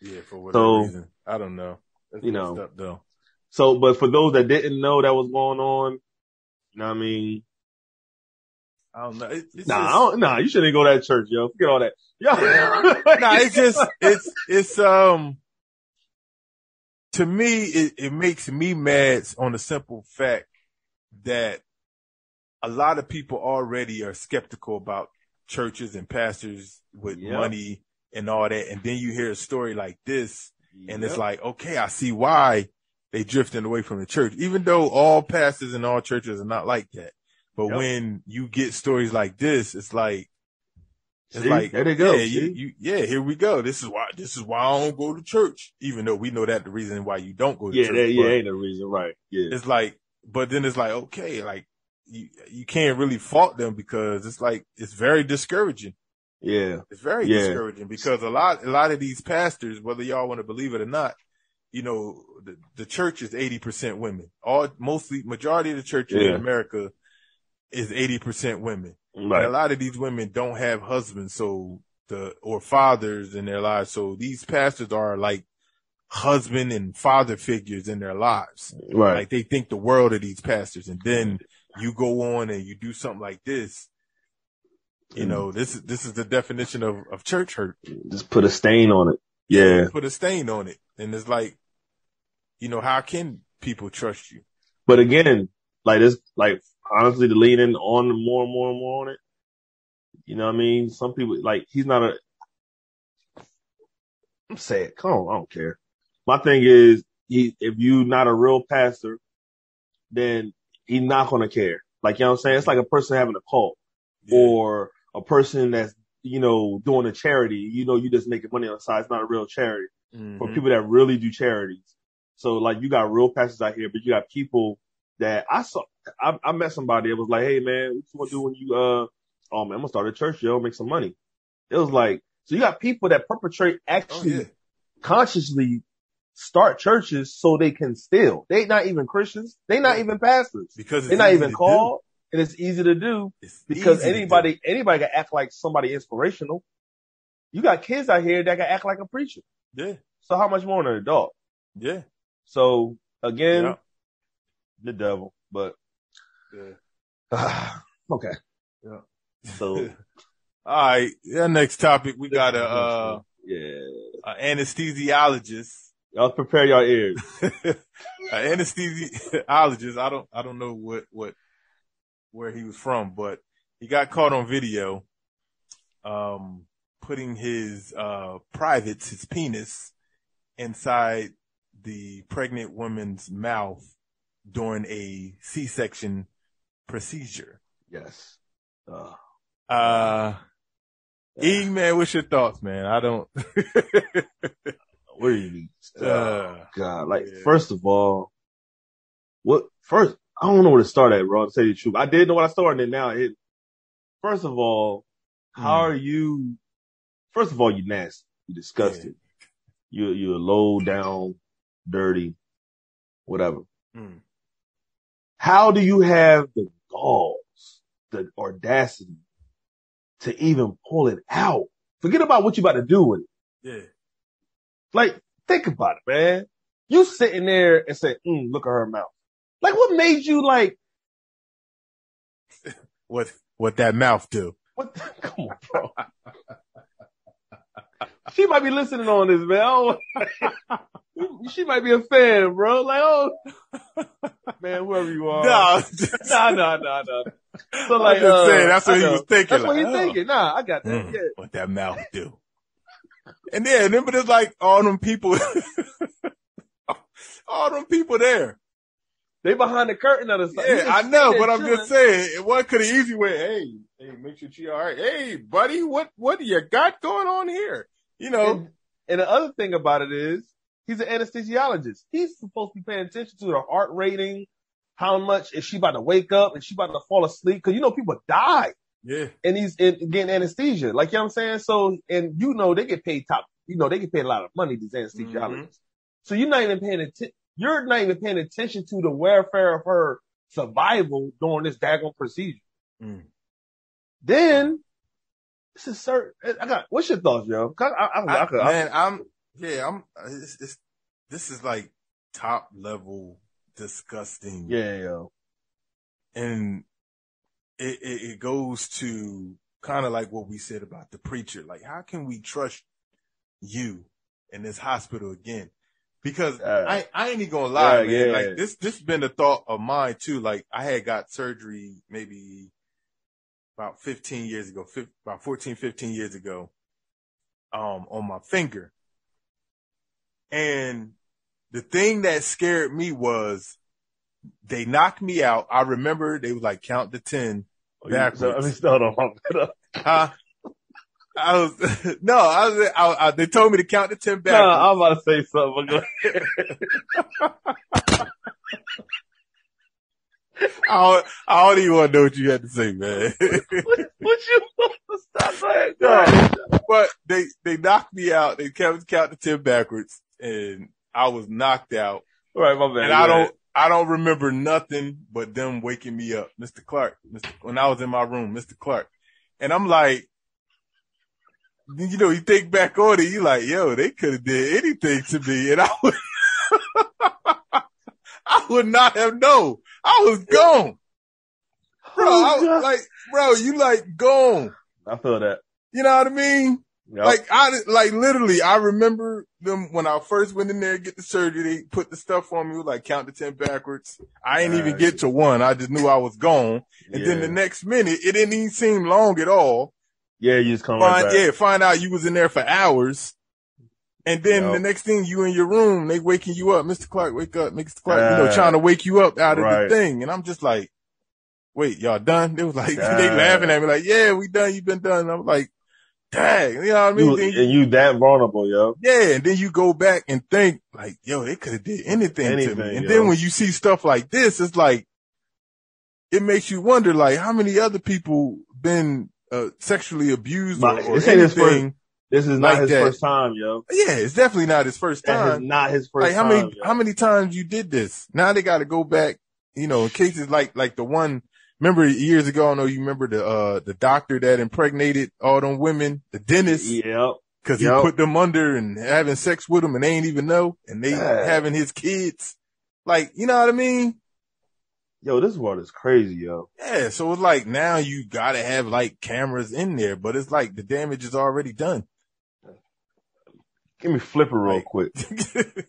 yeah, for whatever So, reason. I don't know. That's you know, up, though. So, but for those that didn't know that was going on, you know what I mean? I don't know. It, Nah, just- I don't, nah, you shouldn't go to that church, yo. Forget all that. Yo. *laughs* nah, it's just it's it's um to me it, it makes me mad on the simple fact that a lot of people already are skeptical about churches and pastors with Yep. money and all that, and then you hear a story like this, and it's like, okay, I see why they drifting away from the church, even though all pastors and all churches are not like that. But Yep. when you get stories like this, it's like it's See? like, There they go, Yeah, you, you, yeah, here we go. This is why, this is why I don't go to church, even though we know that the reason why you don't go to yeah, church. that, yeah, ain't no reason, right? Yeah. It's like, but then it's like, okay, like you, you can't really fault them because it's like, it's very discouraging. Yeah. It's very Yeah. discouraging because a lot, a lot of these pastors, whether y'all want to believe it or not, you know, the, the church is 80% women. All, mostly, majority of the churches in America is 80% women. And a lot of these women don't have husbands, so the or fathers in their lives. So these pastors are like husband and father figures in their lives. Right. Like they think the world of these pastors, and then you go on and you do something like this. You Mm. know, this is this is the definition of of church hurt. Just put a stain on it. Yeah. Put a stain on it, and it's like, you know, how can people trust you? But again, like this, like honestly, the leaning on more and more and more on it. You know what I mean? Some people like he's not a. I'm saying, come on, I don't care. My thing is, he if you not a real pastor, then he's not gonna care. Like you know what I'm saying? It's like a person having a cult or a person that's you know doing a charity. You know, you just making money on the side. It's not a real charity for Mhm. people that really do charities. So like you got real pastors out here, but you got people that I saw. I, I met somebody that was like, "Hey man, what you want to do when you uh? Oh man, I'm gonna start a church, yo, make some money." It was like so you got people that perpetrate Oh actually yeah, consciously start churches so they can steal. They not even Christians. They not even pastors. because it's They're not even to do. called, and it's easy to do It's because to do. anybody anybody can act like somebody inspirational. You got kids out here that can act like a preacher. Yeah, So how much more than an adult? yeah, So again, yeah. The devil. But yeah. *sighs* okay. Yeah. So *laughs* All right, yeah, next topic we got a uh yeah. a anesthesiologist. Y'all prepare your ears. *laughs* an anesthesiologist. I don't, I don't know what, what, where he was from, but he got caught on video, um, putting his, uh, privates, his penis inside the pregnant woman's mouth during a C-section procedure. Yes. Uh, Uh, E man, what's your thoughts, man? I don't. *laughs* where you *laughs* uh, Uh, God, like yeah. first of all, what first? I don't know where to start at, bro. To say the truth, I did know what I started, and now it. First of all, how Hmm. are you? First of all, you nasty, you disgusting, you you're low down, dirty, whatever. mm, How do you have the balls, the audacity to even pull it out? Forget about what you about to do with it. yeah. Like, think about it, man. You sitting there and say, mm, look at her mouth. Like, what made you like, *laughs* What, what that mouth do? what? the- *laughs* come on, bro. *laughs* she might be listening on this, man. Oh, *laughs* she might be a fan, bro. Like, oh, man, whoever you are. No, *laughs* nah, nah, nah, nah. So I'm like, uh, saying, that's what he was thinking. That's what like, he's oh, thinking. Nah, I got that. mm, Yeah. What that mouth do? And then, then, but it's like all them people, *laughs* all them people there. They behind the curtain of the side. Yeah, I know, but I'm just saying, one could have easy way. Hey, hey, make sure she all right. Hey, buddy, what what do you got going on here? You know, And, and the other thing about it is, he's an anesthesiologist. He's supposed to be paying attention to her heart rating, how much is she about to wake up, and she about to fall asleep? Cause you know people die yeah, and he's in, getting anesthesia. Like you know what I'm saying? So, and you know they get paid top, you know they get paid a lot of money, these anesthesiologists. So you're not even paying attention, you're not even paying attention to the welfare of her survival during this daggone procedure. Mm. Then, this is certain, I got, what's your thoughts, yo? I, I, I, I, man, I'm yeah, I'm. It's, it's this is like top level disgusting. yeah, yo. and it, it, it goes to kind of like what we said about the preacher. Like, how can we trust you in this hospital again? Because Uh, I, I ain't even gonna lie, yeah, man. yeah. Like this, this been a thought of mine too. Like I had got surgery maybe about 15 years ago, about 14, 15 years ago, um, on my finger. And the thing that scared me was they knocked me out. I remember they was like count to 10 backwards. Mean, hold on, hold on. Huh? I was, *laughs* no, I was, I, I, they told me to count to 10 Nah, backwards. I'm about to say something. *laughs* but go- I, don't, I don't even want to know what you had to say, man. *laughs* what you stop saying? Go ahead. but they, they knocked me out. They kept count to 10 backwards and I was knocked out. All right, my bad. and I don't, I don't remember nothing but them waking me up, Mr. Clark, Mr. when I was in my room, Mr. Clark. And I'm like, you know, you think back on it, you like, yo, they could have did anything to me and I would, *laughs* I would not have known. I was gone. Bro, oh, I was like, bro, you like gone. I feel that. You know what I mean? Yep. Like I like literally, I remember them when I first went in there to get the surgery. They put the stuff on me, like count to ten backwards. I didn't even get to one. I just knew I was gone. And then the next minute, it didn't even seem long at all. yeah, you just come right back. yeah, find out you was in there for hours. And then Yup. the next thing you in your room, they waking you up. Mr. Clark, wake up. Mr. Clark, you know, trying to wake you up out of Right. the thing. And I'm just like, wait, y'all done? *laughs* They was like, they laughing at me like, yeah, we done. You've been done. And I'm like, dang, you know what I mean? You, Then and you that vulnerable, yo. yeah, and then you go back and think like, yo, they could have did anything, to me. And yo. then when you see stuff like this, it's like, it makes you wonder, like, how many other people been uh, sexually abused or, or this ain't his anything? This is not Like his that. first time, yo. Yeah, it's definitely not his first That is time. not his first Like, how time. many, yo. how many times you did this? Now they got to go back, you know, in cases like, like the one, remember years ago, I know you remember the, uh, the doctor that impregnated all them women, the dentist. Yep. Cause Yup. he put them under and having sex with them and they ain't even know and they Yeah. having his kids. Like, you know what I mean? Yo, this world is crazy, yo. Yeah. So it's like now you gotta have like cameras in there, but it's like the damage is already done. Give me flipper real Like- quick. *laughs*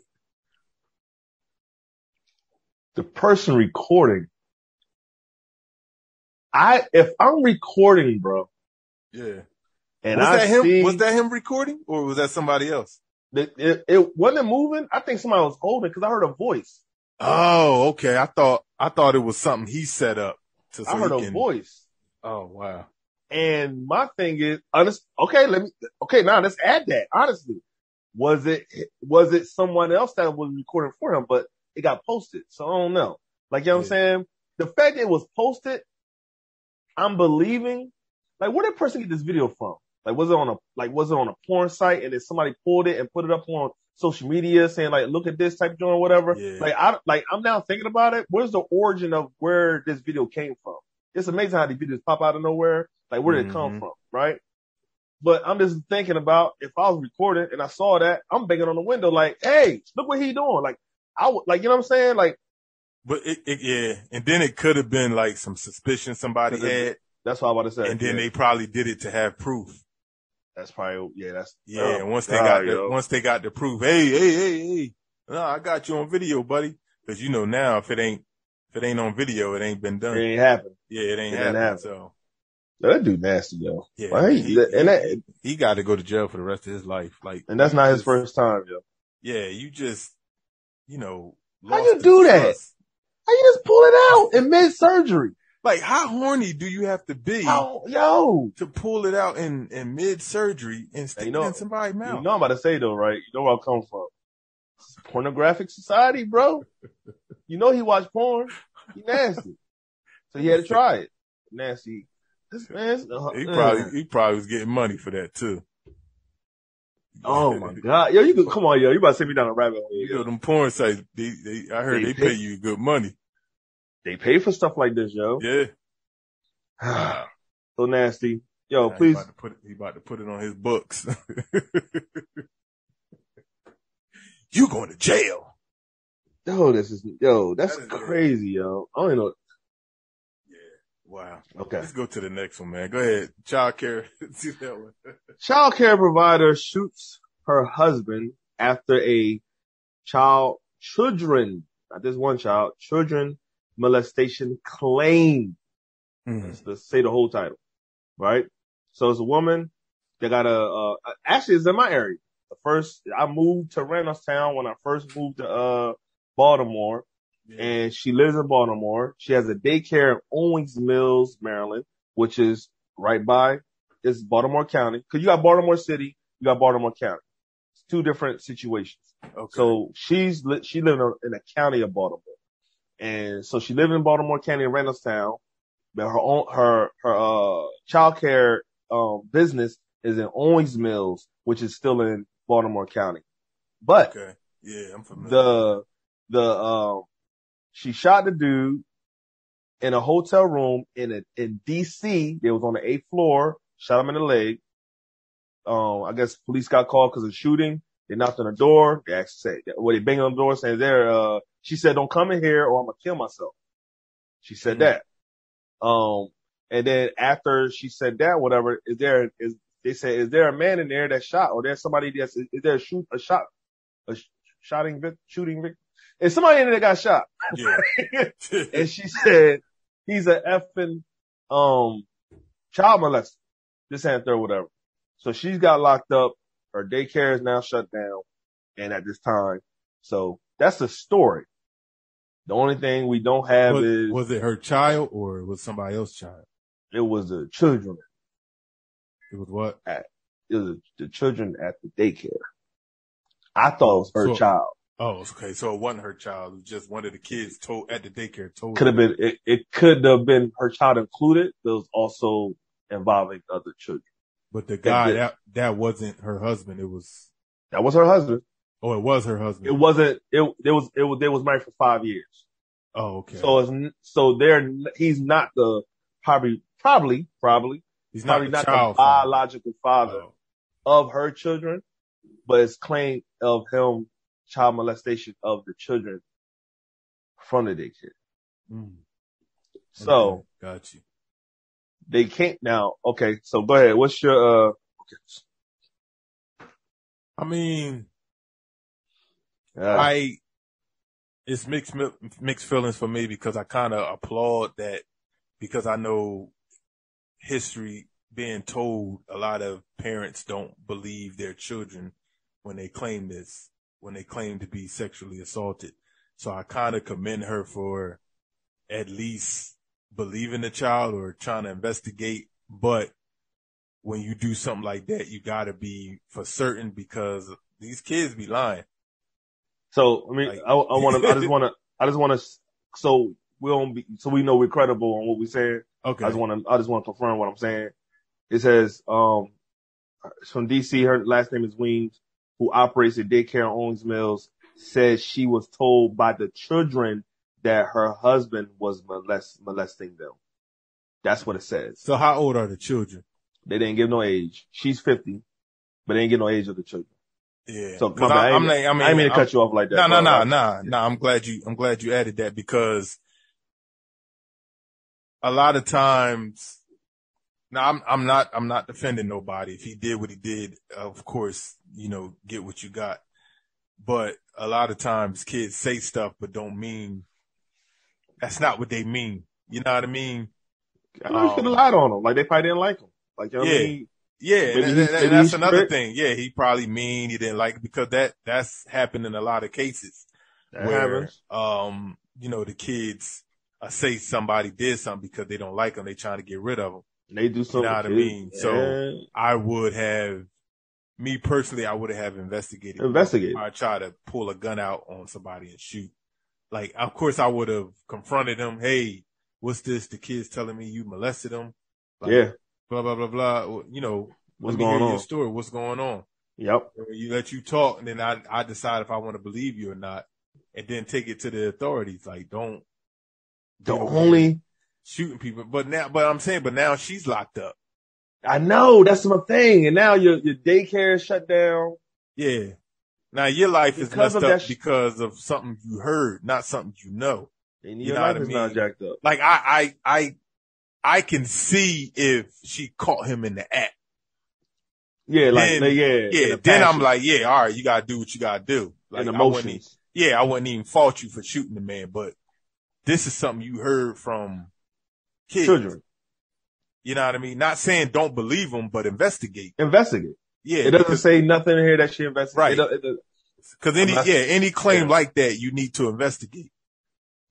the person recording, I if I'm recording, bro, Yeah. and was I that him? see Was that him recording or was that somebody else? that it, it wasn't moving, I think somebody was holding because I heard a voice. Oh, okay. I thought I thought it was something he set up to. So I heard he a can- voice. Oh wow. And my thing is, honest, okay, let me, okay, now let's add that. Honestly, was it, was it someone else that was recording for him, but it got posted. So I don't know. Like, you know what I'm saying? The fact that it was posted, I'm believing, like, where did person get this video from? Like, was it on a, like, was it on a porn site and then somebody pulled it and put it up on social media saying like, look at this type of joint or whatever? Yeah. Like, I, like, I'm now thinking about it. Where's the origin of where this video came from? It's amazing how these videos pop out of nowhere. Like, where did it come Mhm. from? Right? But I'm just thinking about if I was recording and I saw that, I'm banging on the window like, hey, look what he doing. Like, I would, like, you know what I'm saying? Like, But it, it yeah, and then it could have been like some suspicion somebody had, that's what I'm about to say. and then Yeah. they probably did it to have proof. that's probably, yeah, that's, Yeah, oh, and once they God, got the yo. once they got the proof, hey, hey, hey, hey, no, I got you on video, buddy. Because you know now if it ain't if it ain't on video, it ain't been done. it ain't happen. Yeah, it ain't It didn't happen. So That dude nasty, yo. yeah, Right? he, and that, he, got to go to jail for the rest of his life. Like, and that's not his just- first time, yo. Yeah, you just you know. How you do that? trust. How you just pull it out in mid surgery? Like, how horny do you have to be Oh, yo. to pull it out in in mid surgery and stick you know- it in somebody's mouth? You know I'm about to say though, right? You know where I come from. Pornographic society, bro. You know he watched porn. He nasty. So he had to *laughs* try it. Nasty. This man's, he probably he probably was getting money for that too. Oh my god. Yo, you could, come on, yo. You about to send me down a rabbit hole. You know Yo. them porn sites. They, they, I heard They they, pay pay- you good money. They pay for stuff like this, yo. Yeah. *sighs* so nasty. Yo, he please. about put it, he about to put it on his books. *laughs* you going to jail? Yo, this is, yo, that's That crazy, yo. I don't even know. Wow. Okay. Let's go to the next one, man. Go ahead. Child care. *laughs* See that one. Child care provider shoots her husband after a child, children, not this one child, children molestation claim. Mm. Let's, let's say the whole title, right? So it's a woman that got a, uh, actually it's in my area. The first, I moved to Randallstown when I first moved to, uh, Baltimore and she lives in Baltimore. She has a daycare in Owings Mills, Maryland, which is right by, it's Baltimore County. Cause you got Baltimore City, you got Baltimore County. It's two different situations. Okay. So she's, li- she lived in- in the county of Baltimore. And so she lived in Baltimore County in Randallstown, but her own, her, her, uh, childcare, um, business is in Owings Mills, which is still in Baltimore County. But okay. Yeah, I'm familiar. the, the, um, she shot the dude in a hotel room in a, in DC. They was on the eighth floor, shot him in the leg. Um, I guess police got called because of shooting. They knocked on the door. They actually said, well, they banged on the door saying there, uh, she said, don't come in here or I'm going to kill myself. She said Mhm. that. Um, and then after she said that, whatever, is there, is, they said, is there a man in there that shot or there's somebody that's, is there a shoot, a shot, a sh- shooting, vic- shooting victim? Is somebody in there got shot? yeah. *laughs* and she said he's a effing um child molester, this and or whatever. So she's got locked up. Her daycare is now shut down, and at this time, so that's the story. The only thing we don't have was, is was it her child or was somebody else's child? it was the children. It was what? It was the children at the daycare. I thought it was her So- child. Oh, okay. So it wasn't her child. It was just one of the kids told at the daycare told. Could have been it, it could have been her child included, it was also involving other children. But the guy that that wasn't her husband. It was. That was her husband. Oh, it was her husband. It wasn't. It it was it was they was married for five years. Oh, okay. So it's so they're he's not the probably probably probably he's not the not the biological father Oh, of her children, but it's claim of him child molestation of the children from the daycare. mm. So Okay, got you. they can't now. Okay, so go ahead. What's your uh? Okay. I mean, I it's mixed mixed feelings for me because I kind of applaud that because I know history being told a lot of parents don't believe their children when they claim this when they claim to be sexually assaulted. So I kind of commend her for at least believing the child or trying to investigate. But when you do something like that, you gotta be for certain because these kids be lying. So I mean, like, I, I want to, I just *laughs* want to, I just want to, so we don't be, so we know we're credible on what we're saying. Okay. I just want to, I just want to confirm what I'm saying. It says, um, from DC, her last name is Weems, who operates a daycare on Owings Mills, says she was told by the children that her husband was molest, molesting them. That's what it says. So how old are the children? They didn't give no age. She's 50, but they didn't give no age of the children. Yeah. So come on, I, am like, I mean, I mean to cut you off like that. No, no, no, no, no. I'm glad you, I'm glad you added that because a lot of times, now I'm, I'm not, I'm not defending nobody. If he did what he did, of course, you know, get what you got. But a lot of times kids say stuff, but don't mean that's not what they mean. You know what I mean? I know um, you should have lied on them. Like they probably didn't like him. Like, you know yeah. I mean? Yeah, and, and, and that's another strict. thing. Yeah, he probably mean he didn't like it because that that's happened in a lot of cases that where happens. um you know the kids uh, say somebody did something because they don't like them, they trying to get rid of them. They do something. You know what I mean? Yeah. So I would have, me personally, I would have investigated. Investigated. I try to pull a gun out on somebody and shoot. Like, of course, I would have confronted him. Hey, what's this? The kid's telling me you molested them. Like, yeah blah blah blah blah. You know, what's going on? Your story. What's going on? Yep. You let you talk, and then I I decide if I want to believe you or not, and then take it to the authorities. Like, don't. The only shooting people, but now, but I'm saying, but now she's locked up. I know that's my thing, and now your your daycare is shut down. Yeah. Now your life because is messed up sh- because of something you heard, not something you know. And your you know life is I mean? not jacked up. Like I, I, I I can see if she caught him in the act. Yeah, like then, yeah, yeah. Then I'm like, yeah, all right, you gotta do what you gotta do. Like, I wouldn't yeah, I wouldn't even fault you for shooting the man, but this is something you heard from kids. Children. You know what I mean? Not saying don't believe them, but investigate. Investigate. Yeah. It doesn't because, say nothing here that she investigated. Right. Cause any, not, yeah, any claim yeah. like that, you need to investigate.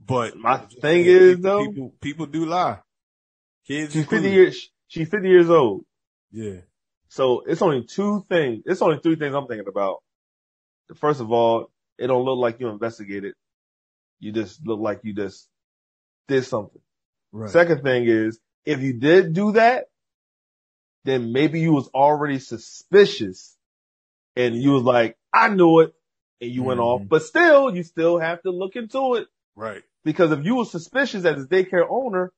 But my thing is people, though, people, people do lie. Kids she's 50 years, she's 50 years old. Yeah. So it's only two things, it's only three things I'm thinking about. First of all, it don't look like you investigated. You just look like you just did something. Right. Second thing is, if you did do that, then maybe you was already suspicious and you was like, I knew it and you mm-hmm. went off, but still, you still have to look into it. Right. Because if you were suspicious as a daycare owner,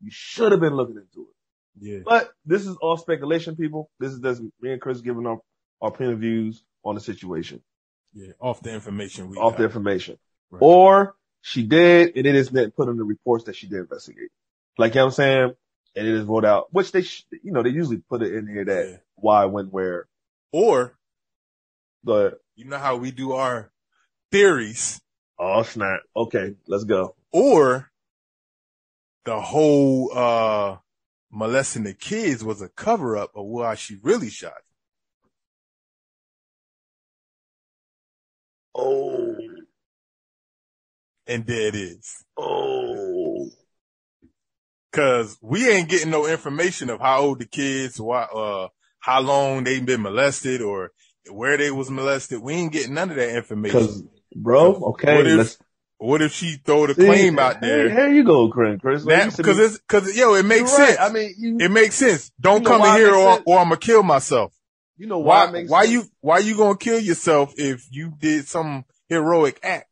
you should have been looking into it. Yeah. But this is all speculation, people. This is just me and Chris giving our, our point of views on the situation. Yeah. Off the information we Off got. the information. Right. Or she did, and it is put in the reports that she did investigate. Like, you know what I'm saying? And it is rolled out, which they, sh- you know, they usually put it in here that yeah. why, when, where. Or, but you know how we do our theories. Oh snap. Okay. Let's go. Or the whole uh molesting the kids was a cover up of why she really shot. Oh. And there it is. Oh. Cause we ain't getting no information of how old the kids, why, uh, how long they been molested or where they was molested. We ain't getting none of that information. Cause, bro, okay, if, what if she throw the See, claim out there? Here you go, Chris. Chris. Because it's because yo, it makes sense. Right. I mean, you, it makes sense. Don't come in here or, or, I'm gonna kill myself. You know why? Why, why you why you gonna kill yourself if you did some heroic act?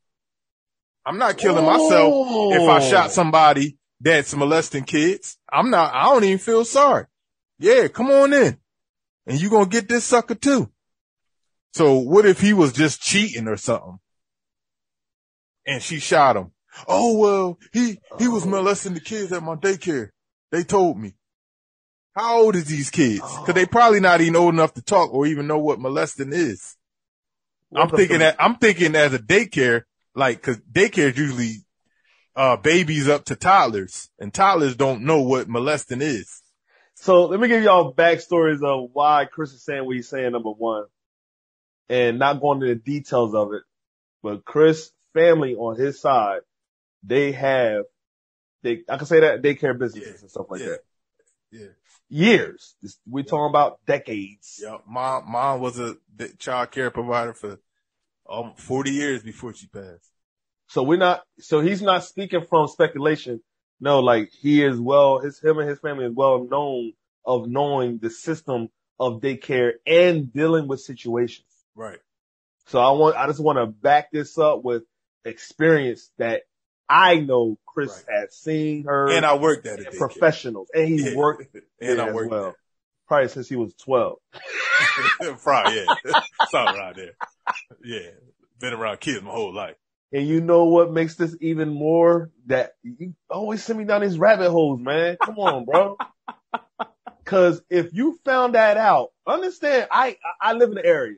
I'm not killing myself if I shot somebody that's molesting kids. I'm not. I don't even feel sorry. Yeah, come on in, and you gonna get this sucker too. So what if he was just cheating or something? and she shot him. Oh, well, he, he was oh. molesting the kids at my daycare. They told me. How old is these kids? Cause they probably not even old enough to talk or even know what molesting is. I'm thinking that, I'm thinking as a daycare, like, cause daycare is usually, uh, babies up to toddlers and toddlers don't know what molesting is. So let me give y'all backstories of why Chris is saying what he's saying, number one, and not going into the details of it. But Chris' family on his side, they have, they, I can say that daycare businesses Yeah. and stuff like Yeah. that. Yeah. Years. We're talking about decades. Yeah. Mom, mom was a child care provider for um, 40 years before she passed. So we're not, so he's not speaking from speculation. No, like he is well, his, him and his family is well known of knowing the system of daycare and dealing with situations. Right. So I want, I just want to back this up with experience that I know Chris Right. has seen her And I worked at daycare. professionals and he Yeah. worked *laughs* and I worked well. Probably since he was 12. *laughs* Probably, yeah. Something around there. Yeah. Been around kids my whole life. And you know what makes this even more that you always send me down these rabbit holes, man. Come on, bro. *laughs* Cause if you found that out, understand, I, I live in the area.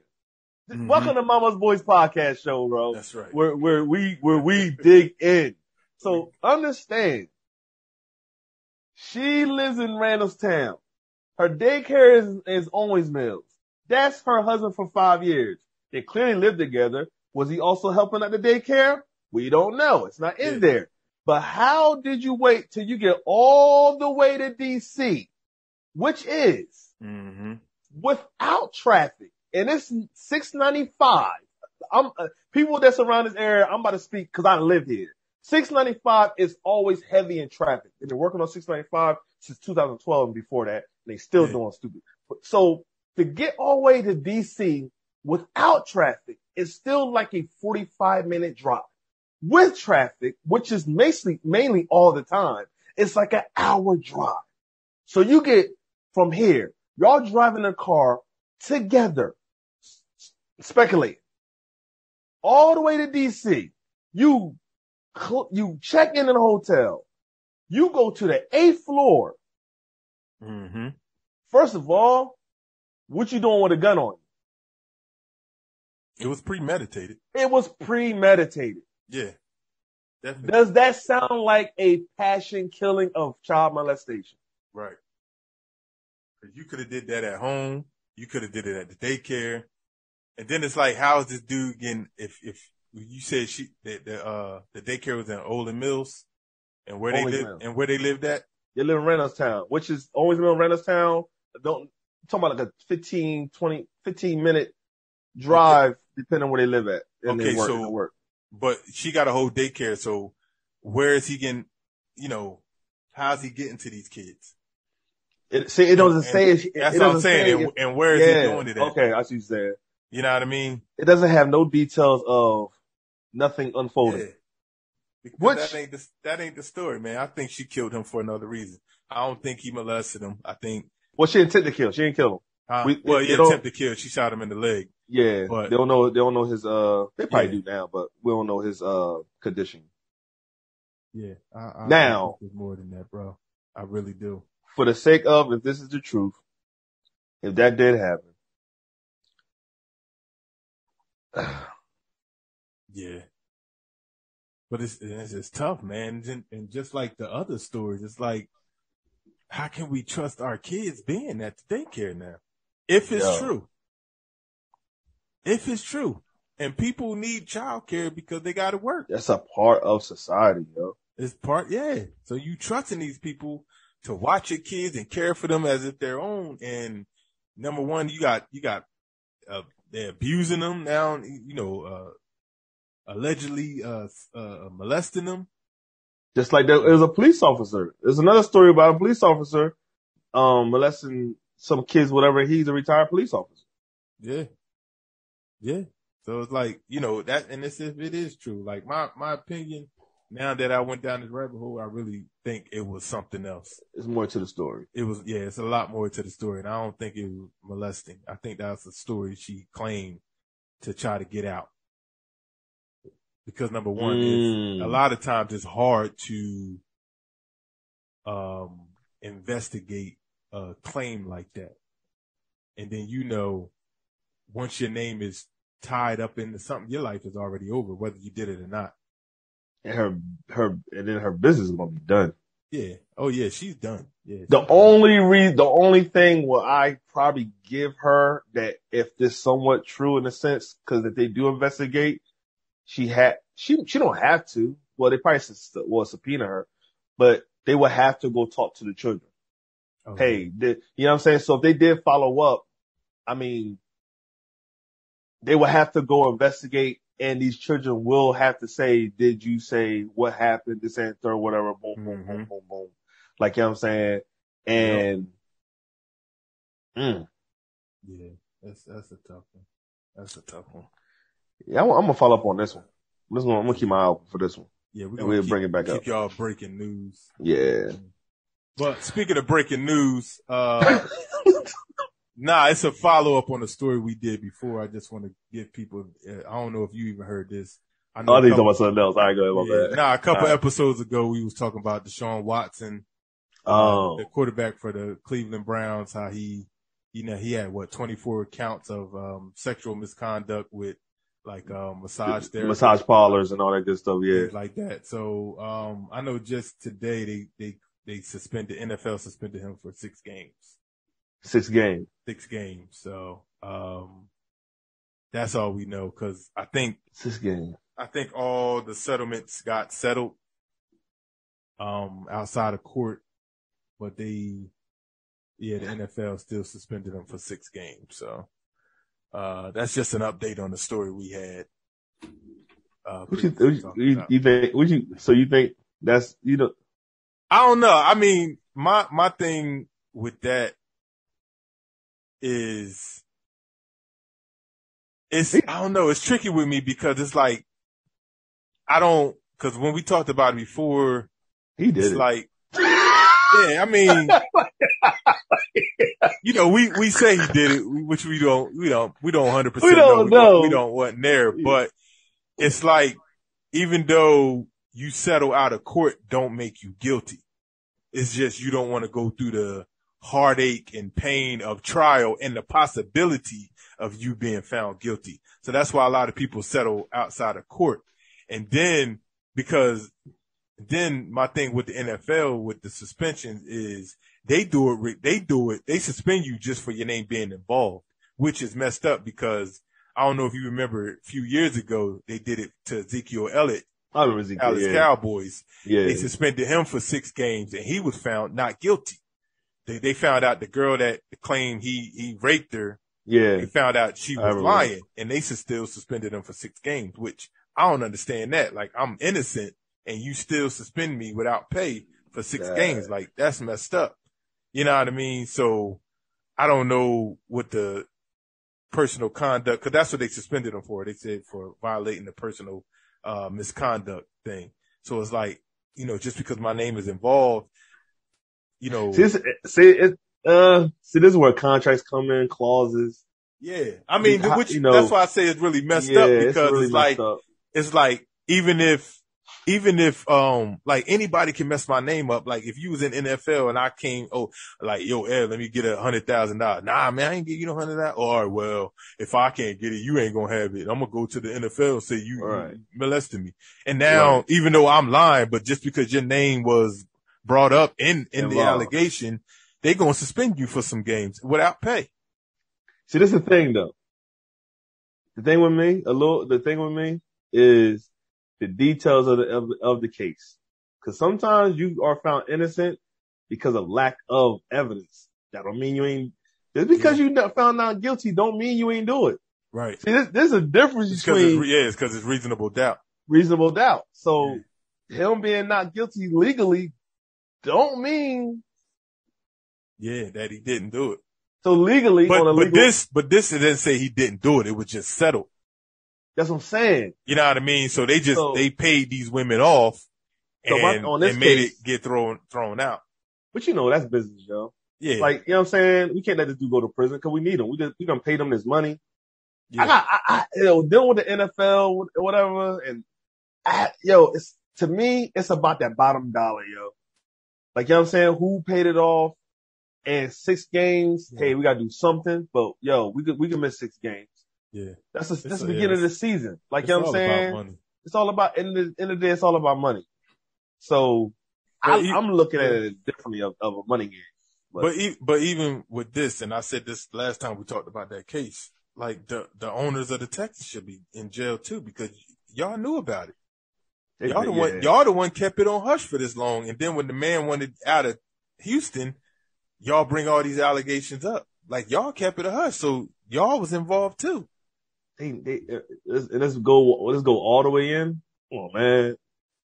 Mhm. Welcome to Mama's Boys podcast show, bro. That's right. Where, where we, where we dig in. So *laughs* understand, she lives in Randallstown. Her daycare is, is Owings Mills. That's her husband for five years. They clearly lived together. Was he also helping at the daycare? We don't know. It's not in Yeah. there. But how did you wait till you get all the way to DC, which is Mm-hmm. without traffic, and it's 695. I'm uh, people that's around this area. I'm about to speak because I live here. 695 is always heavy in traffic. They've been working on 695 since 2012 and before that. They still Yeah. doing stupid. So to get all the way to DC without traffic is still like a 45 minute drive. With traffic, which is mainly mainly all the time, it's like an hour drive. So you get from here, y'all driving a car together, speculate, all the way to DC. You, you check in in a hotel. You go to the eighth floor. Mm-hmm. First of all, what you doing with a gun on you? It was premeditated. It was premeditated. Yeah. Definitely. Does that sound like a passion killing of child molestation? Right. you could have did that at home. You could have did it at the daycare. And then it's like, how is this dude getting, if, if you said she, the, the, uh, the daycare was in Owings Mills and where they Owings live, Mills. and where they lived at? They live in Randallstown, which is always been Randallstown. Don't, talking about like a 15, 20, 15 minute drive, depending on where they live at. Okay, work, so- work. But she got a whole daycare. So where is he getting, you know, how's he getting to these kids? It, see, it doesn't And say it. it That's what I'm saying. say And, and where is yeah, he doing it at? Okay, I see you're saying. You know what I mean? It doesn't have no details of nothing unfolding. Yeah. Because Which- that ain't the that ain't the story, man. I think she killed him for another reason. I don't think he molested him. I think Well, she intended to kill. She didn't kill him. uh, We- well, yeah, attempt to kill. She shot him in the leg. Yeah, But- they don't know. They don't know his. Uh, they probably Yeah. do now, but we don't know his uh condition. Yeah. I, I Now- more than that, bro. I really do. For the sake of, if this is the truth, if that did happen, *sighs* Yeah. But it's it's just tough, man. And, just like the other stories, it's like, how can we trust our kids being at the daycare now? If it's Yeah. true. If it's true. And people need childcare because they gotta work. that's a part of society, yo. It's part, yeah. So you trusting these people to watch your kids and care for them as if they're own. And number one, you got, you got, uh, they're abusing them now, you know, uh, allegedly, uh, uh, molesting them. Just like there, was a police officer. There's another story about a police officer, um, molesting some kids, whatever. He's a retired police officer. Yeah. Yeah. So it's like, you know, that, and this, if it is true, like my, my opinion, now that I went down this rabbit hole, I really think it was something else. It's more to the story. It was, yeah, it's a lot more to the story. And I don't think it was molesting. I think that's a story she claimed to try to get out. Because number one, Mm. it's, a lot of times it's hard to, um, investigate a claim like that. And then, you know, once your name is tied up into something, your life is already over, whether you did it or not. And her, her, and then her business is gonna be done. Yeah. Oh yeah, she's done. Yeah. The only reason, the only thing will I probably give her that if this somewhat true in a sense, cause if they do investigate, she had, she, she don't have to. Well, they probably will subpoena her, but they would have to go talk to the children. Okay. Hey, the, you know what I'm saying? So if they did follow up, I mean, they would have to go investigate and these children will have to say, did you say what happened, this and third, whatever, boom, boom, mm-hmm. boom, boom, boom. Like, you know what I'm saying? And, mm. yeah, that's, that's a tough one. That's a tough one. Yeah, I'm, I'm gonna follow up on this one. This one, I'm gonna keep my eye open for this one. Yeah, we're gonna we'll keep, bring it back keep up. y'all breaking news. Yeah. But speaking of breaking news, uh, *laughs* Nah, it's a follow up on a story we did before. I just want to give people. Uh, I don't know if you even heard this. I know. Oh, I think talking about something else. I go. Yeah, nah, a couple right. episodes ago we was talking about Deshaun Watson, uh, oh, the quarterback for the Cleveland Browns. How he, you know, he had what twenty four counts of um, sexual misconduct with like um, massage therapy, massage parlors, and all that good stuff. Yeah, like that. So um, I know just today they they they suspended NFL suspended him for six games. Six games. Six games. So, um, that's all we know because I think six games. I think all the settlements got settled, um, outside of court, but they, yeah, the NFL still suspended them for six games. So, uh, that's just an update on the story we had. Uh, what you, you, you think, what you, so you think that's, you know, I don't know. I mean, my, my thing with that is it's I don't know, it's tricky with me because it's like I don't because when we talked about it before, he did it's it. like *laughs* yeah, I mean, *laughs* you know, we we say he did it, which we don't, we don't, we don't hundred percent know. We don't, we don't want there, but it's like even though you settle out of court, don't make you guilty. It's just you don't want to go through the heartache and pain of trial and the possibility of you being found guilty. So that's why a lot of people settle outside of court. And then because then my thing with the NFL with the suspension is they do it, they do it, they suspend you just for your name being involved, which is messed up because I don't know if you remember a few years ago, they did it to Ezekiel Elliott. I remember Ezekiel, Dallas yeah. Cowboys. Yeah. They suspended him for six games and he was found not guilty they, they found out the girl that claimed he, he raped her. Yeah. They found out she was lying and they still suspended him for six games, which I don't understand that. Like I'm innocent and you still suspend me without pay for six games. Like that's messed up. You know what I mean? So I don't know what the personal conduct, cause that's what they suspended him for. They said for violating the personal, uh, misconduct thing. So it's like, you know, just because my name is involved, you know. See, see, it, uh, see, this is where contracts come in, clauses. Yeah. I mean, which, you know, that's why I say it's really messed yeah, up because it's, really it's like, up. it's like, even if, even if, um, like anybody can mess my name up, like if you was in NFL and I came, oh, like, yo, Ed, let me get a hundred thousand dollars. Nah, man, I ain't get you no hundred dollars. All right, well, if I can't get it, you ain't gonna have it. I'm gonna go to the NFL and say you, right. you molested me. And now, right. even though I'm lying, but just because your name was brought up in, in the allegation, they gonna suspend you for some games without pay. See, this is the thing though. The thing with me, a little, the thing with me is the details of the, of, of the case. Cause sometimes you are found innocent because of lack of evidence. That don't mean you ain't, just because yeah. you found not guilty don't mean you ain't do it. Right. See, there's, there's a difference it's between. It's, yeah, it's cause it's reasonable doubt. Reasonable doubt. So yeah. him being not guilty legally don't mean yeah that he didn't do it. So legally, but, but legal, this, but this didn't say he didn't do it. It was just settled. That's what I'm saying. You know what I mean? So they just so, they paid these women off and, so and made case, it get thrown thrown out. But you know that's business, yo. Yeah. Like you know what I'm saying? We can't let this dude go to prison because we need him. We just we gonna pay them this money. Yeah. I got I, I you know dealing with the NFL or whatever and I, yo it's to me it's about that bottom dollar, yo. Like, you know what I'm saying? Who paid it off? And six games, yeah. hey, we gotta do something. But yo, we could, we can miss six games. Yeah. That's the, It's that's a- the yeah, beginning of the season. Like you know what I'm saying? It's all about in the end of the day. It's all about money. So But I, I'm looking at it differently of, of a money game. But- But e- but even with this, and I said this last time we talked about that case, like the the owners of the Texans should be in jail too because y'all knew about it. Y'all the yeah. one y'all the one kept it on hush for this long, and then when the man wanted out of Houston, y'all bring all these allegations up. Like y'all kept it a hush, so y'all was involved too. They, they, uh, let's, let's go, let's go all the way in. Come on, man.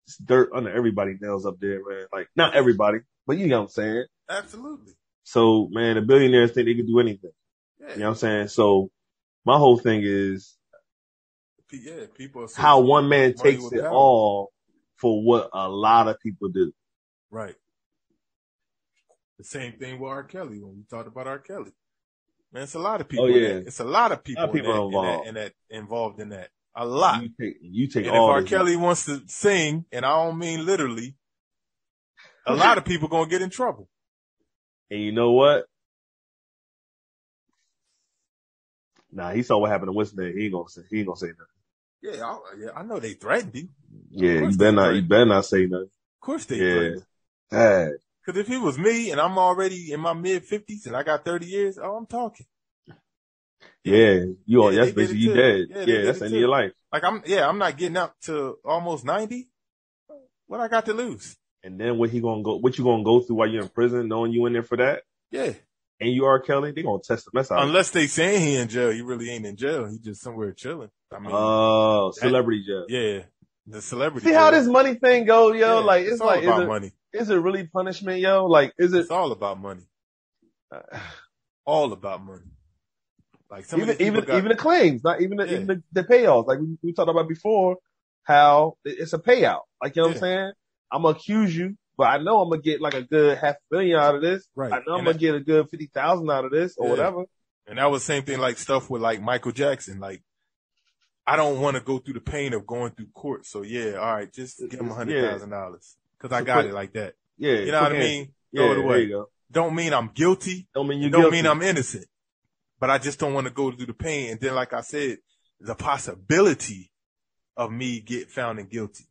It's dirt under everybody nails up there, man. Like, not everybody, but you know what I'm saying? Absolutely. So, man, the billionaires think they can do anything. Yeah. You know what I'm saying? So, my whole thing is yeah. People so- how one man takes it all for what a lot of people do. Right. The same thing with R. Kelly when we talked about R. Kelly. Man, it's a lot of people. Oh, yeah. that. It's a lot of people, lot of people in, that, in, involved. that, in that involved in that. A lot. You take, you take and if R. Kelly wants to sing, and I don't mean literally, a *laughs* lot of people gonna get in trouble. And you know what? Nah, he saw what happened to Winston. He ain't gonna say, he ain't gonna say nothing. Yeah, I, yeah, I know they threatened him. Yeah, you better not, you better not say nothing. Of course they Yeah. threatened. Cause if it was me and I'm already in my mid fifties and I got 30 years, oh, I'm talking. Yeah, you are, Yeah, that's basically you dead. Yeah, Yeah, that's the end of your life. Like I'm, yeah, I'm not getting up to almost 90. What I got to lose? And then what he gonna go, what you gonna go through while you're in prison, knowing you in there for that? Yeah. And you R. Kelly, they gonna test the mess out. Unless they saying he in jail, he really ain't in jail. He just somewhere chilling. I mean, Oh, celebrity jail. yeah, the celebrity. See how this money thing go, yo? Yeah, like, it's, all like, is about it, money. is it really punishment, yo? Like, is it, It's all about money. *sighs* All about money. Like some even, of these people even, got- even the claims, not even the, Yeah. even the, the payouts. Like we, we talked about before, how it's a payout. Like, you know what I'm saying? I'm gonna accuse you, but I know I'm gonna get like a good half a million out of this. Right. I know I'm gonna get a good 50,000 out of this or Yeah. whatever. And that was the same thing like stuff with like Michael Jackson. Like, I don't want to go through the pain of going through court. So yeah, all right, just give him a hundred thousand dollars because I So got it like that. Yeah. You know what I mean? Yeah, it away. go. Don't mean I'm guilty. Don't mean you don't guilty. mean I'm innocent. But I just don't want to go through the pain. And then, like I said, the possibility of me get found and guilty.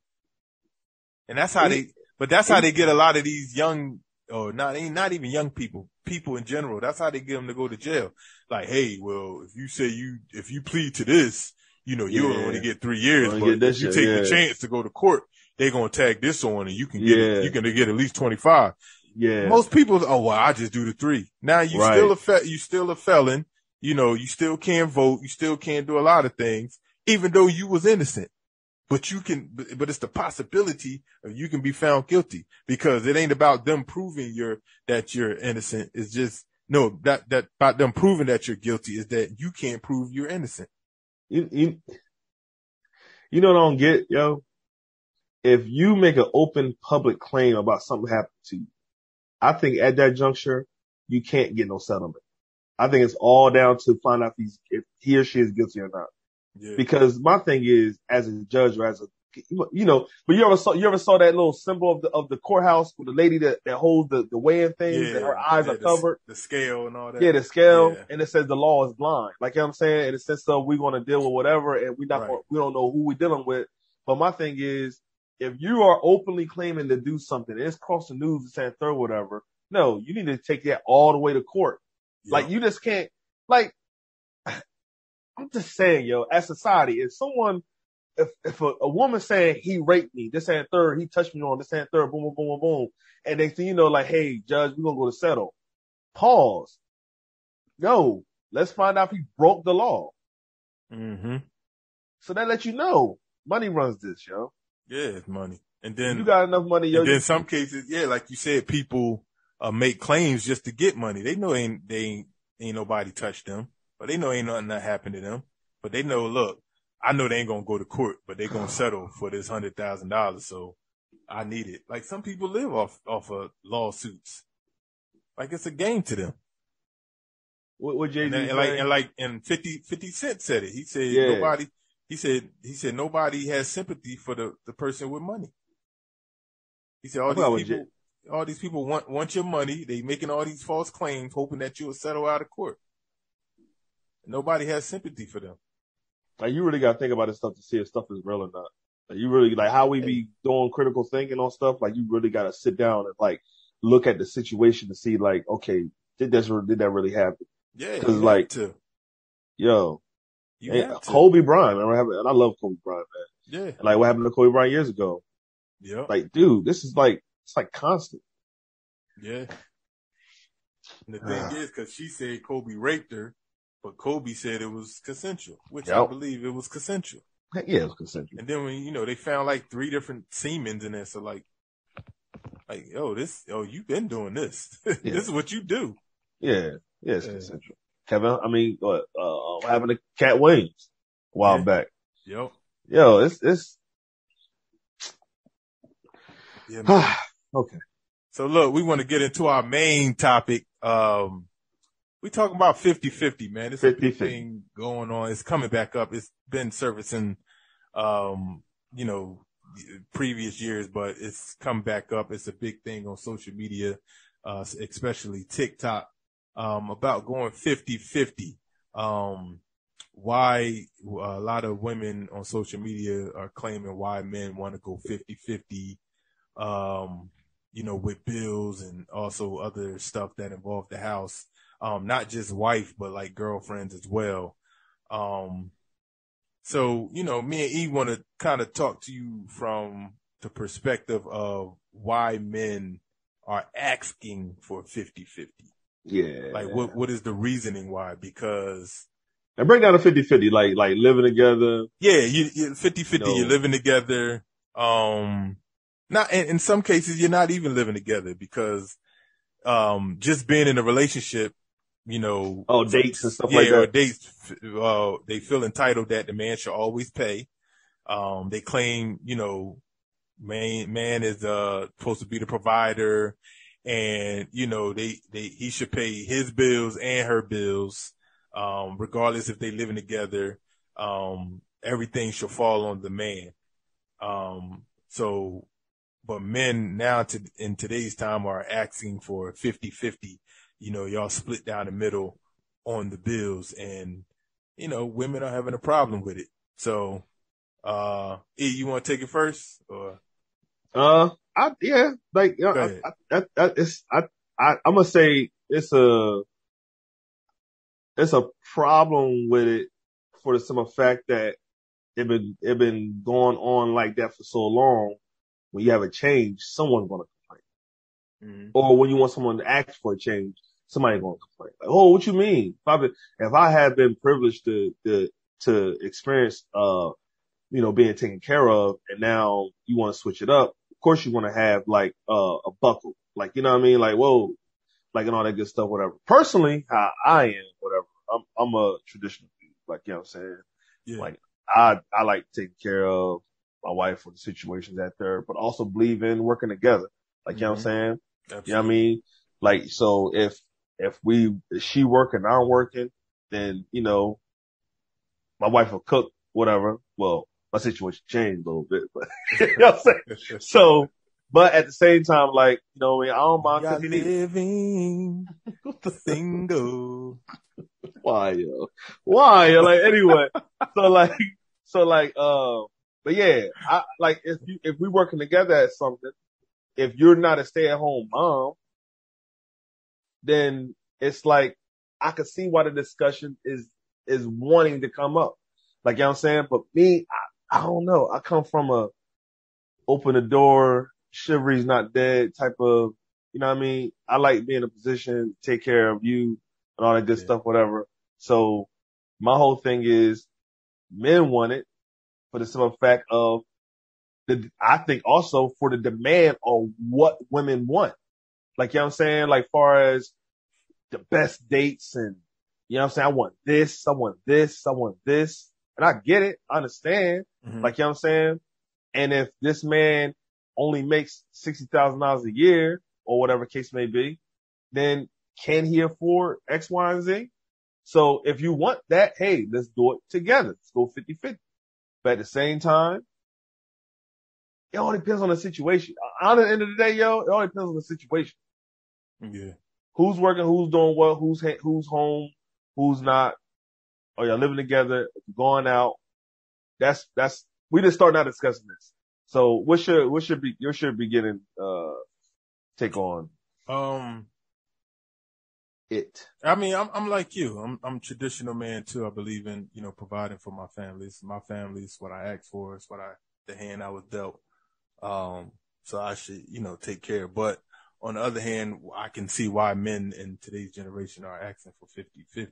And that's how they, but that's how they get a lot of these young, or not, not even young people, people in general. That's how they get them to go to jail. Like, hey, well, if you say you, if you plead to this, you know, you'll Yeah. only get three years, but if you shit, take the chance to go to court, they're going to tag this on and you can get, Yeah. you can get at least 25. Yeah. Most people, oh well, I just do the three. Now you Right. still a fe- you still a felon. You know, you still can't vote. You still can't do a lot of things, even though you was innocent. But you can, but but it's the possibility of you can be found guilty because it ain't about them proving you're that you're innocent. It's just no that that about them proving that you're guilty is that you can't prove you're innocent. You, you, you know what I don't get, yo? If you make an open public claim about something happened to you, I think at that juncture, you can't get no settlement. I think it's all down to find out if he's, if he or she is guilty or not. Yeah, Because my thing is, as a judge or as a, you know, but you ever saw, you ever saw that little symbol of the, of the courthouse with the lady that, that holds the, the weighing things and her eyes yeah, are the- covered? The scale and all that. Yeah, the scale, Yeah. and it says the law is blind. Like you know what I'm saying, in the sense of we're going to deal with whatever, and we not Right. gonna, we don't know who we're dealing with. But my thing is, if you are openly claiming to do something, it's cross the news and saying third whatever. No, you need to take that all the way to court. Like you just can't. Like *sighs* I'm just saying, yo, as society, if someone, if if a, a woman saying he raped me, this and third, he touched me on this and third, boom, boom, boom, boom, boom, and they say, you know, like, hey, judge, we're gonna go to settle. Pause. No, let's find out if he broke the law. Mm-hmm. So that let you know money runs this, yo. Yeah, it's money. And then you got enough money, yo. and then some cases, yeah, like you said, people uh, make claims just to get money. They know ain't they ain't, ain't nobody touched them, but they know ain't nothing that happened to them. But they know, look, I know they ain't gonna go to court, but they gonna settle for this hundred thousand dollars. So I need it. Like some people live off off of lawsuits. Like it's a game to them. what, what Jay Z then- and like and like and 50, 50 Cent said it. He said Yeah. nobody. He said he said nobody has sympathy for the the person with money. He said all these people, all these people want want your money. They making all these false claims, hoping that you'll settle out of court. Nobody has sympathy for them. Like you really got to think about this stuff to see if stuff is real or not. Like you really like how we be doing critical thinking on stuff. Like you really got to sit down and like look at the situation to see like, okay, did this did that really happen? Yeah, Cause like- to. Yo, You. Kobe Bryant, remember having, and I love Kobe Bryant, man. Yeah. And like what happened to Kobe Bryant years ago? Yeah, Like, dude, this is like it's like constant. Yeah. And the *sighs* thing Ah. is, cause she said Kobe raped her, but Kobe said it was consensual, which I believe it was consensual. Yeah, it was consensual. And then when, you know, they found like three different semens in there. So like, like, oh, this, oh, you've been doing this. *laughs* Yeah. this is what you do. Yeah, yeah, it's Yeah. consensual. Kevin, I mean, what, uh, what happened to Katt Williams a while Yeah. back? Yep. Yo, it's, it's, Yeah, man. *sighs* okay. So look, we want to get into our main topic. Um, we talking about 50-50, man. It's a big 50-50. thing going on. It's coming back up. It's been servicing, um, you know, previous years, but it's come back up. It's a big thing on social media, uh, especially TikTok, um, about going 50-50. Um, why a lot of women on social media are claiming why men want to go 50-50. Um, you know, with bills and also other stuff that involve the house. Um, not just wife, but like girlfriends as well. Um, so, you know, me and E want to kind of talk to you from the perspective of why men are asking for 50-50. Yeah. Like what, what is the reasoning why? Because and break down to 50-50, like, like living together. yeah, you, you 50-50, you're living together. Um, not, in, in some cases, you're not even living together because, um, just being in a relationship, you know, Oh, dates and stuff yeah, like or that. dates, uh, they feel entitled that the man should always pay. Um, they claim, you know, man, man is, uh, supposed to be the provider and, you know, they, they, he should pay his bills and her bills, um, regardless if they living together. Um, everything should fall on the man. Um, so, but men now to, in today's time are asking for 50-50. You know, y'all split down the middle on the bills and, you know, women are having a problem with it. So, uh, E, you want to take it first or? Uh, I, yeah, like, you know, I. I, that, it's, I, I, I'm gonna say it's a, it's a problem with it for the simple fact that it been, it been going on like that for so long. When you have a change, someone's gonna complain. Or when you want someone to ask for a change, somebody gonna complain. Like, oh, what you mean? If I been, if I had been privileged to, to, to experience, uh, you know, being taken care of and now you want to switch it up, of course you want to have like, uh, a buckle. Like, you know what I mean? Like, whoa, like and all that good stuff, whatever. Personally, how I am, whatever. I'm, I'm a traditional dude. Like, you know what I'm saying? Yeah. Like, I, I like taking care of my wife or the situations at there, but also believe in working together. Like, you know what I'm saying? Absolutely. You know what I mean? Like, so if, if we, if she working, I'm working, then, you know, my wife will cook, whatever. Well, my situation changed a little bit, but *laughs* you know what I'm saying? So, but at the same time, like, you know, what I mean, I don't mind You're cooking either. living *laughs* single. Why, yo? Why? yo? Like, anyway, so like, so like, uh, but yeah, I, like, if you, if we working together at something, if you're not a stay at home mom, then it's like, I could see why the discussion is, is wanting to come up. Like, you know what I'm saying? But me, I, I don't know. I come from a open the door, chivalry's not dead type of, you know what I mean? I like being in a position, take care of you and all that good Yeah. stuff, whatever. So my whole thing is men want it for the simple fact of the, I think also for the demand on what women want. Like, you know what I'm saying? Like far as the best dates and, you know what I'm saying? I want this, I want this, I want this. And I get it. I understand. Mhm. Like, you know what I'm saying? And if this man only makes $60,000 a year or whatever case may be, then can he afford X, Y, and Z? So if you want that, hey, let's do it together. Let's go 50-50. But at the same time, it all depends on the situation. On the end of the day, yo, it all depends on the situation. Yeah. Who's working, who's doing what, who's, ha- who's home, who's not. Are y'all living together? Going out, that's that's we just starting out discussing this. So what's your what should be your should beginning uh take on Um, it? I mean, I'm I'm like you. I'm I'm a traditional man too. I believe in you know providing for my family. It's my family. It's what I asked for. It's what I the hand I was dealt. Um, so I should you know take care. But on the other hand, I can see why men in today's generation are asking for 50-50.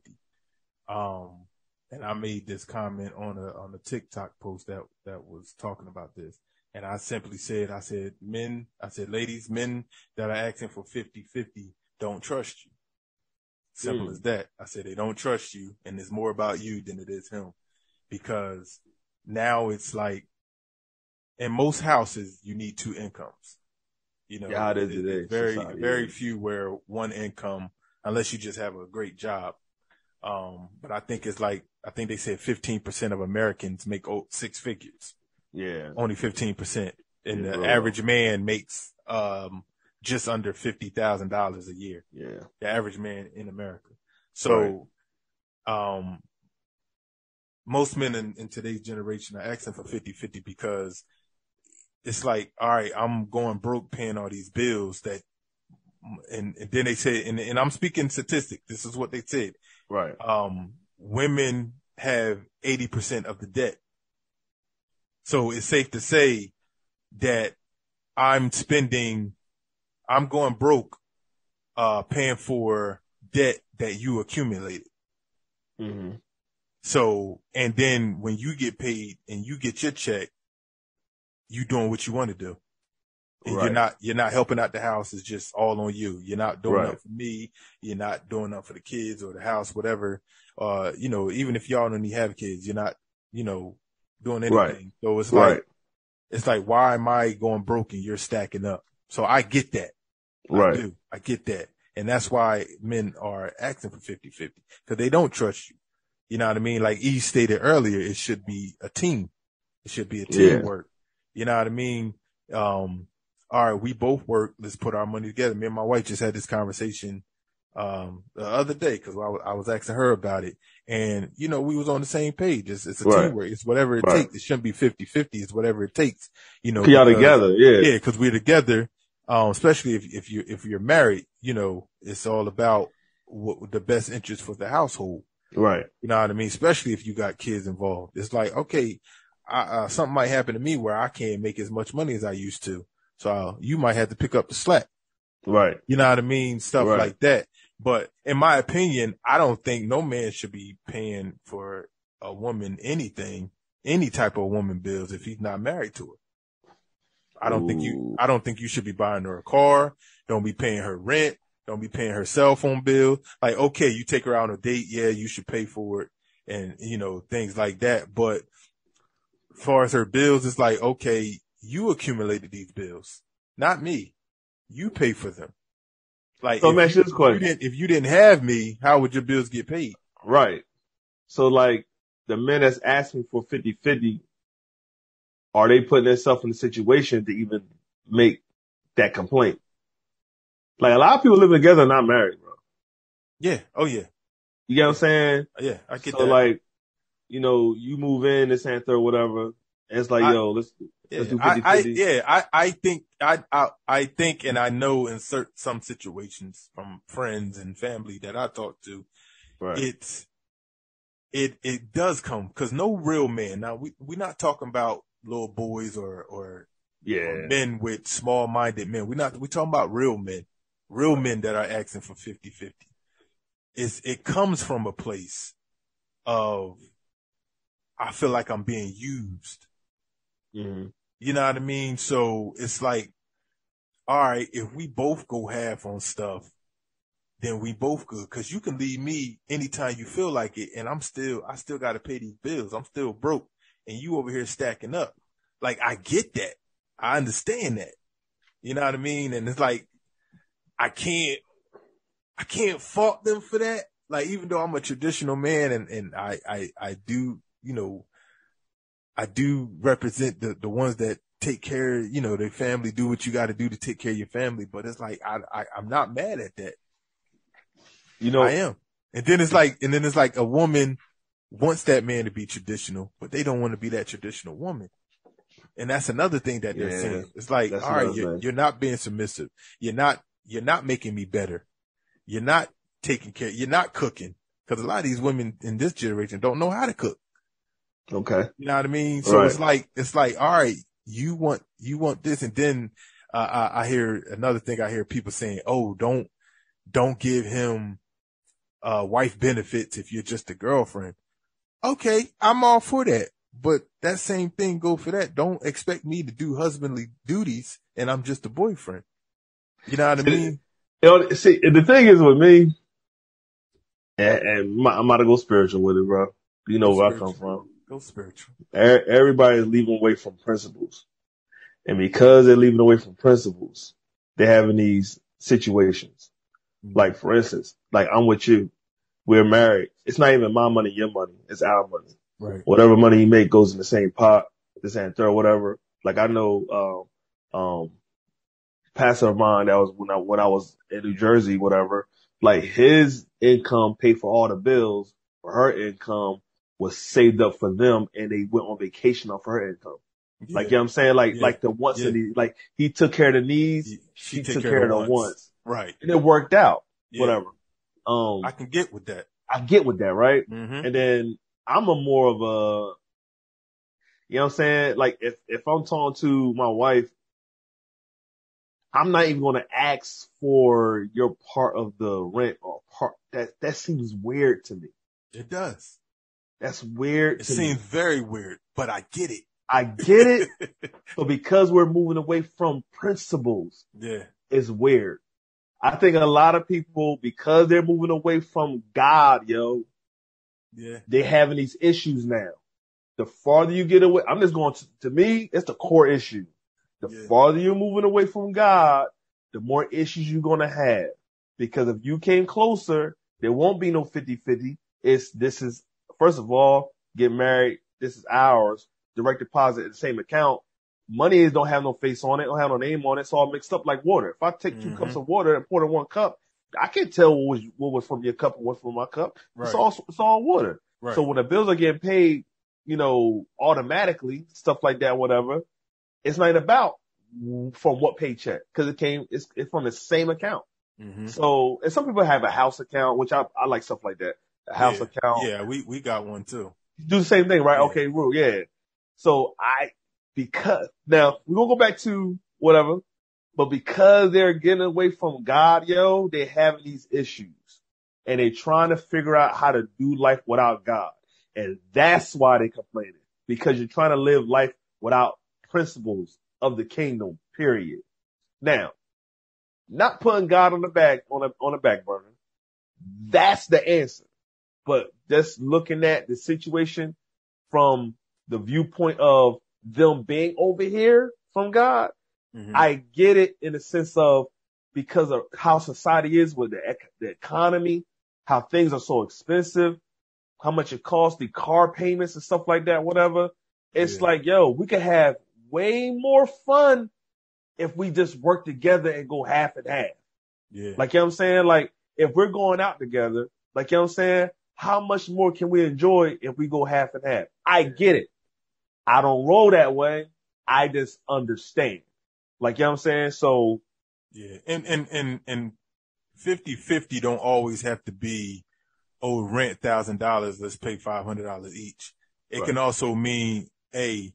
Um, and I made this comment on a on a TikTok post that that was talking about this. And I simply said, I said, men, I said, ladies, men that are asking for 50-50 don't trust you. Simple Mm. as that. I said they don't trust you and it's more about you than it is him. Because now it's like in most houses you need two incomes. You know, Yeah, how it is today, very, society, very few where one income, unless you just have a great job. Um, but I think it's like, I think they said 15% of Americans make six figures Yeah. only 15%. And Yeah, the bro. average man makes, um, just under $50,000 a year. Yeah. The average man in America. So, um, most men in, in today's generation are asking for 50-50 because it's like, all right, I'm going broke paying all these bills that, and, and then they say, and, and I'm speaking statistic. This is what they said Right. um, women have 80% of the debt. So it's safe to say that I'm spending, I'm going broke, uh, paying for debt that you accumulated. Mm-hmm. So, and then when you get paid and you get your check, you doing what you want to do. And you're not, you're not helping out the house. It's just all on you. You're not doing Right. nothing for me. You're not doing nothing for the kids or the house, whatever. Uh, you know, even if y'all don't even have kids, you're not, you know, doing anything. Right. So it's like, Right. it's like, why am I going broke and you're stacking up? So I get that. I Right. do. I get that. And that's why men are asking for 50-50 because they don't trust you. You know what I mean? Like E stated earlier, it should be a team. It should be a teamwork. You know what I mean? Um, all right, we both work. Let's put our money together. Me and my wife just had this conversation, um, the other day because I, I was asking her about it and, you know, we was on the same page. It's, it's a Right. teamwork. It's whatever it Right. takes. It shouldn't be 50-50. It's whatever it takes, you know. Y'all together. Yeah. yeah, because we're together. Um, especially if if you if you're married, you know, it's all about what the best interest for the household. Right. You know what I mean? Especially if you got kids involved. It's like, okay, I, uh, something might happen to me where I can't make as much money as I used to. So you might have to pick up the slack. Right. You know what I mean? Stuff Right. like that. But in my opinion, I don't think no man should be paying for a woman anything, any type of woman bills if he's not married to her. I don't think you, I don't think you should be buying her a car. Don't be paying her rent. Don't be paying her cell phone bill. Like, okay, you take her out on a date. Yeah, you should pay for it and, you know, things like that. But as far as her bills, it's like, okay, you accumulated these bills, not me. You pay for them. Like, So if let me ask you this you question. didn't, if you didn't have me, how would your bills get paid? Right. So like the men that's asking for 50-50, are they putting themselves in a situation to even make that complaint? Like a lot of people living together not married, bro. Yeah. Oh yeah. You get what I'm saying? Yeah. I get so that. like, you know, you move in this and third, whatever. It's like, I- yo, let's, Yeah, let's do I, I, yeah, I, I think, I, I, I think, and I know in certain, some situations from friends and family that I talk to, right. it's, it, it does come, cause no real man, now we, we're not talking about little boys or, or, yeah. or men with small minded men. We're not, we're talking about real men, real men that are asking for 50 50. It's, it comes from a place of, I feel like I'm being used. hmm You know what I mean? So it's like, all right, if we both go half on stuff, then we both good. Cause you can leave me anytime you feel like it. And I'm still, I still got to pay these bills. I'm still broke and you over here stacking up. Like I get that. I understand that. You know what I mean? And it's like, I can't, I can't fault them for that. Like, even though I'm a traditional man and, and I, I, I do, you know, I do represent the, the ones that take care, you know, their family, do what you got to do to take care of your family. But it's like, I, I, I'm not mad at that. You know, I am. And then it's like, and then it's like a woman wants that man to be traditional, but they don't want to be that traditional woman. And that's another thing that they're Yeah. saying. It's like, all right, you're, you're not being submissive. You're not, you're not making me better. You're not taking care. You're not cooking. Cause a lot of these women in this generation don't know how to cook. Okay. You know what I mean? So Right. it's like, it's like, all right, you want, you want this. And then, uh, I, I hear another thing I hear people saying, oh, don't, don't give him, uh, wife benefits if you're just a girlfriend. Okay. I'm all for that. But that same thing go for that. Don't expect me to do husbandly duties and I'm just a boyfriend. You know what I mean? You know, see, the thing is with me, and, and my, I'm about to go spiritual with it, bro. You know where I come from. Go spiritual. Everybody's leaving away from principles. And because they're leaving away from principles, they're having these situations. Like, for instance, like I'm with you. We're married. It's not even my money, your money. It's our money. Right. Whatever money you make goes in the same pot, this and third, whatever. Like I know, um, um, pastor of mine that was when I, when I was in New Jersey, whatever, like his income paid for all the bills, but her income was saved up for them and they went on vacation off her income. Like, you know what I'm saying? Like, Yeah. like the once Yeah. and the, like he took care of the needs, She- she, she took care care of the wants Right. and it worked out, Yeah. whatever. Um, I can get with that. I get with that, right? Mm-hmm. And then I'm a more of a, you know what I'm saying? Like if, if I'm talking to my wife, I'm not even going to ask for your part of the rent or part that, that seems weird to me. It does. That's weird It seems me. very weird, but I get it. I get it, *laughs* but because we're moving away from principles, yeah. it's weird. I think a lot of people, because they're moving away from God, yo, Yeah. they're having these issues now. The farther you get away, I'm just going to, to me, it's the core issue. The Yeah. farther you're moving away from God, the more issues you're going to have. Because if you came closer, there won't be no 50-50. It's, this is, first of all, get married. This is ours. Direct deposit in the same account. Money is don't have no face on it, don't have no name on it. It's all mixed up like water. If I take 2 Mhm. cups of water and pour it in one cup, I can't tell what was, what was from your cup and what's from my cup. Right. It's all, it's all water. right. So when the bills are getting paid, you know, automatically, stuff like that, whatever, it's not about from what paycheck because it came, it's, it's from the same account. Mhm. So, and some people have a house account, which I, I like stuff like that. A house yeah. account. Yeah, we, we got one too. Do the same thing, right? Yeah. Okay, rule, yeah. So I, because, now we're gonna go back to whatever, but because they're getting away from God, yo, they're having these issues and they're trying to figure out how to do life without God. And that's why they complaining because you're trying to live life without principles of the kingdom, period. Now, not putting God on the back, on a, on the back burner. That's the answer. But just looking at the situation from the viewpoint of them being over here from God, Mhm. I get it in the sense of because of how society is with the, the economy, how things are so expensive, how much it costs, the car payments and stuff like that, whatever. It's Yeah. like, yo, we could have way more fun if we just work together and go half and half. yeah. Like, you know what I'm saying? Like, if we're going out together, like, you know what I'm saying? How much more can we enjoy if we go half and half? I get it. I don't roll that way. I just understand. Like, you know what I'm saying? So, Yeah. And, and, and, and 50-50 don't always have to be, oh, rent thousand dollars. Let's pay $500 each. It Right. can also mean, hey,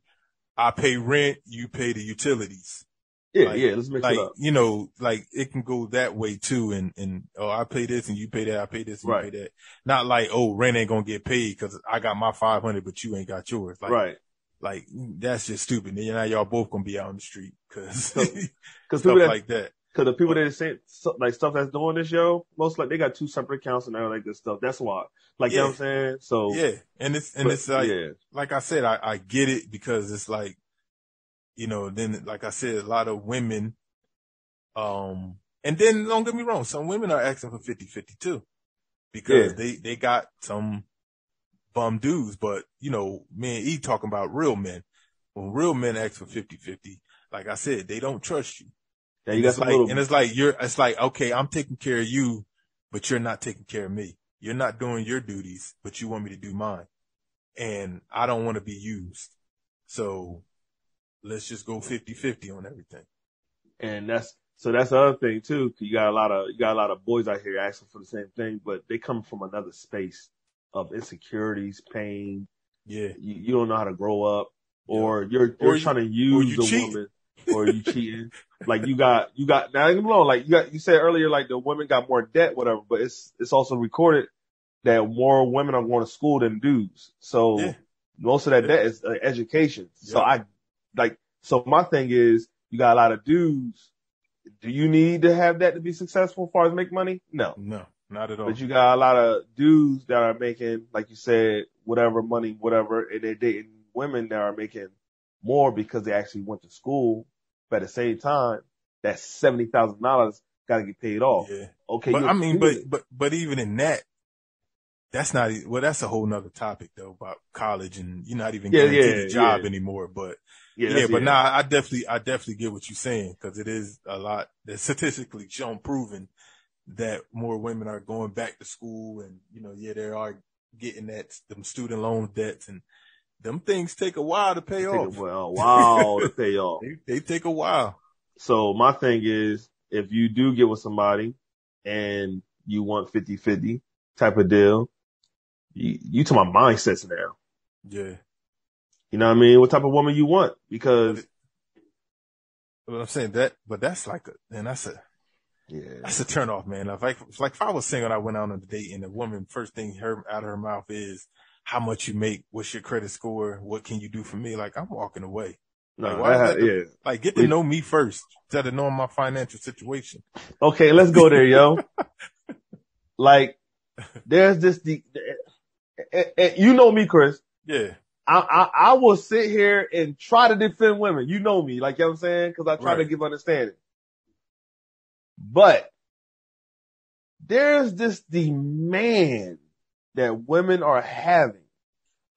I pay rent, you pay the utilities. Yeah, Like- yeah, let's mix like, it up. you know, like it can go that way too. And, and, oh, I pay this and you pay that. I pay this and Right. you pay that. Not like, oh, rent ain't going to get paid because I got my 500, but you ain't got yours. Like, right. like that's just stupid. Then now y'all both going to be out on the street because So- *laughs* stuff Cause people that, like that. cause the people that say, like, stuff that's doing this show, most like, they got two separate accounts and all that good stuff. That's why. Like, you know what I'm saying? So, Yeah. And it's, and but, it's like, yeah, like I said, I, I get it because it's like, you know, then like I said, a lot of women, um, and then don't get me wrong, some women are asking for 50-50 too, because Yeah. they, they got some bum dudes, but you know, me and E talking about real men. When real men ask for 50-50, like I said, they don't trust you. yeah, you got it's like, little, and it's like you're, it's like, okay, I'm taking care of you, but you're not taking care of me. You're not doing your duties, but you want me to do mine. and I don't want to be used. So let's just go 50-50 on everything. And that's so that's the other thing too. You got a lot of you got a lot of boys out here asking for the same thing, but they come from another space of insecurities, pain. Yeah, you, you don't know how to grow up, or you're you're Or you- trying to use the woman, or you cheating. *laughs* like you got you got now even alone. Like you got you said earlier, like the women got more debt, whatever. But it's it's also recorded that more women are going to school than dudes. So Yeah. most of that debt is uh, education. So I like so my thing is you got a lot of dudes. Do you need to have that to be successful as far as make money? No. no, not at all. But you got a lot of dudes that are making, like you said, whatever money, whatever, and they're dating women that are making more because they actually went to school. But at the same time, that seventy thousand dollars got to get paid off. yeah. Okay, but I mean, but, but, but even in that, that's not, well, that's a whole nother topic though about college and you're not even Yeah, guaranteed yeah, a job yeah. anymore. But yeah, yeah, but it. nah, I definitely, I definitely get what you're saying because it is a lot that's statistically shown proven that more women are going back to school and, you know, yeah, they are getting that, them student loan debts and them things take a while to pay Take off. Well, wow to pay *laughs* off. They, they take a while. So my thing is, if you do get with somebody and you want 50-50 type of deal, you, you to my mindsets now. Yeah. You know what I mean? What type of woman you want? Because I'm saying that, but that's like a, and that's a, yeah, That's a turn off, man. If like, if like if I was single, and I went out on a date and the woman first thing her out of her mouth is how much you make, what's your credit score, what can you do for me? Like I'm walking away. no, like, why that- is that the- yeah. Like get to know me first instead of knowing my financial situation. Okay, let's go there, yo. *laughs* like, there's this the, and- and you know me, Chris. Yeah, I, I I will sit here and try to defend women. You know me, like you know what I'm saying, because I try to give understanding. But there's this demand that women are having.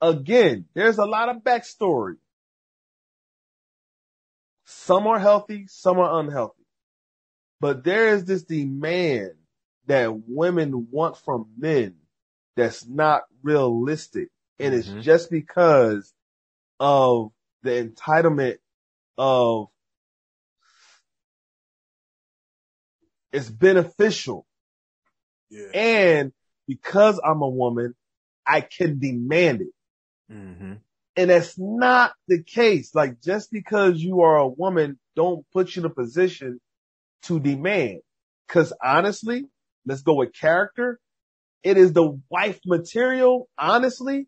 Again, there's a lot of backstory. Some are healthy, some are unhealthy. But there is this demand that women want from men that's not realistic. And Mhm. it's just because of the entitlement of it's beneficial. yeah. And because I'm a woman, I can demand it. hmm And that's not the case. Like just because you are a woman, don't put you in a position to demand. Cause honestly, let's go with character. It is the wife material, honestly,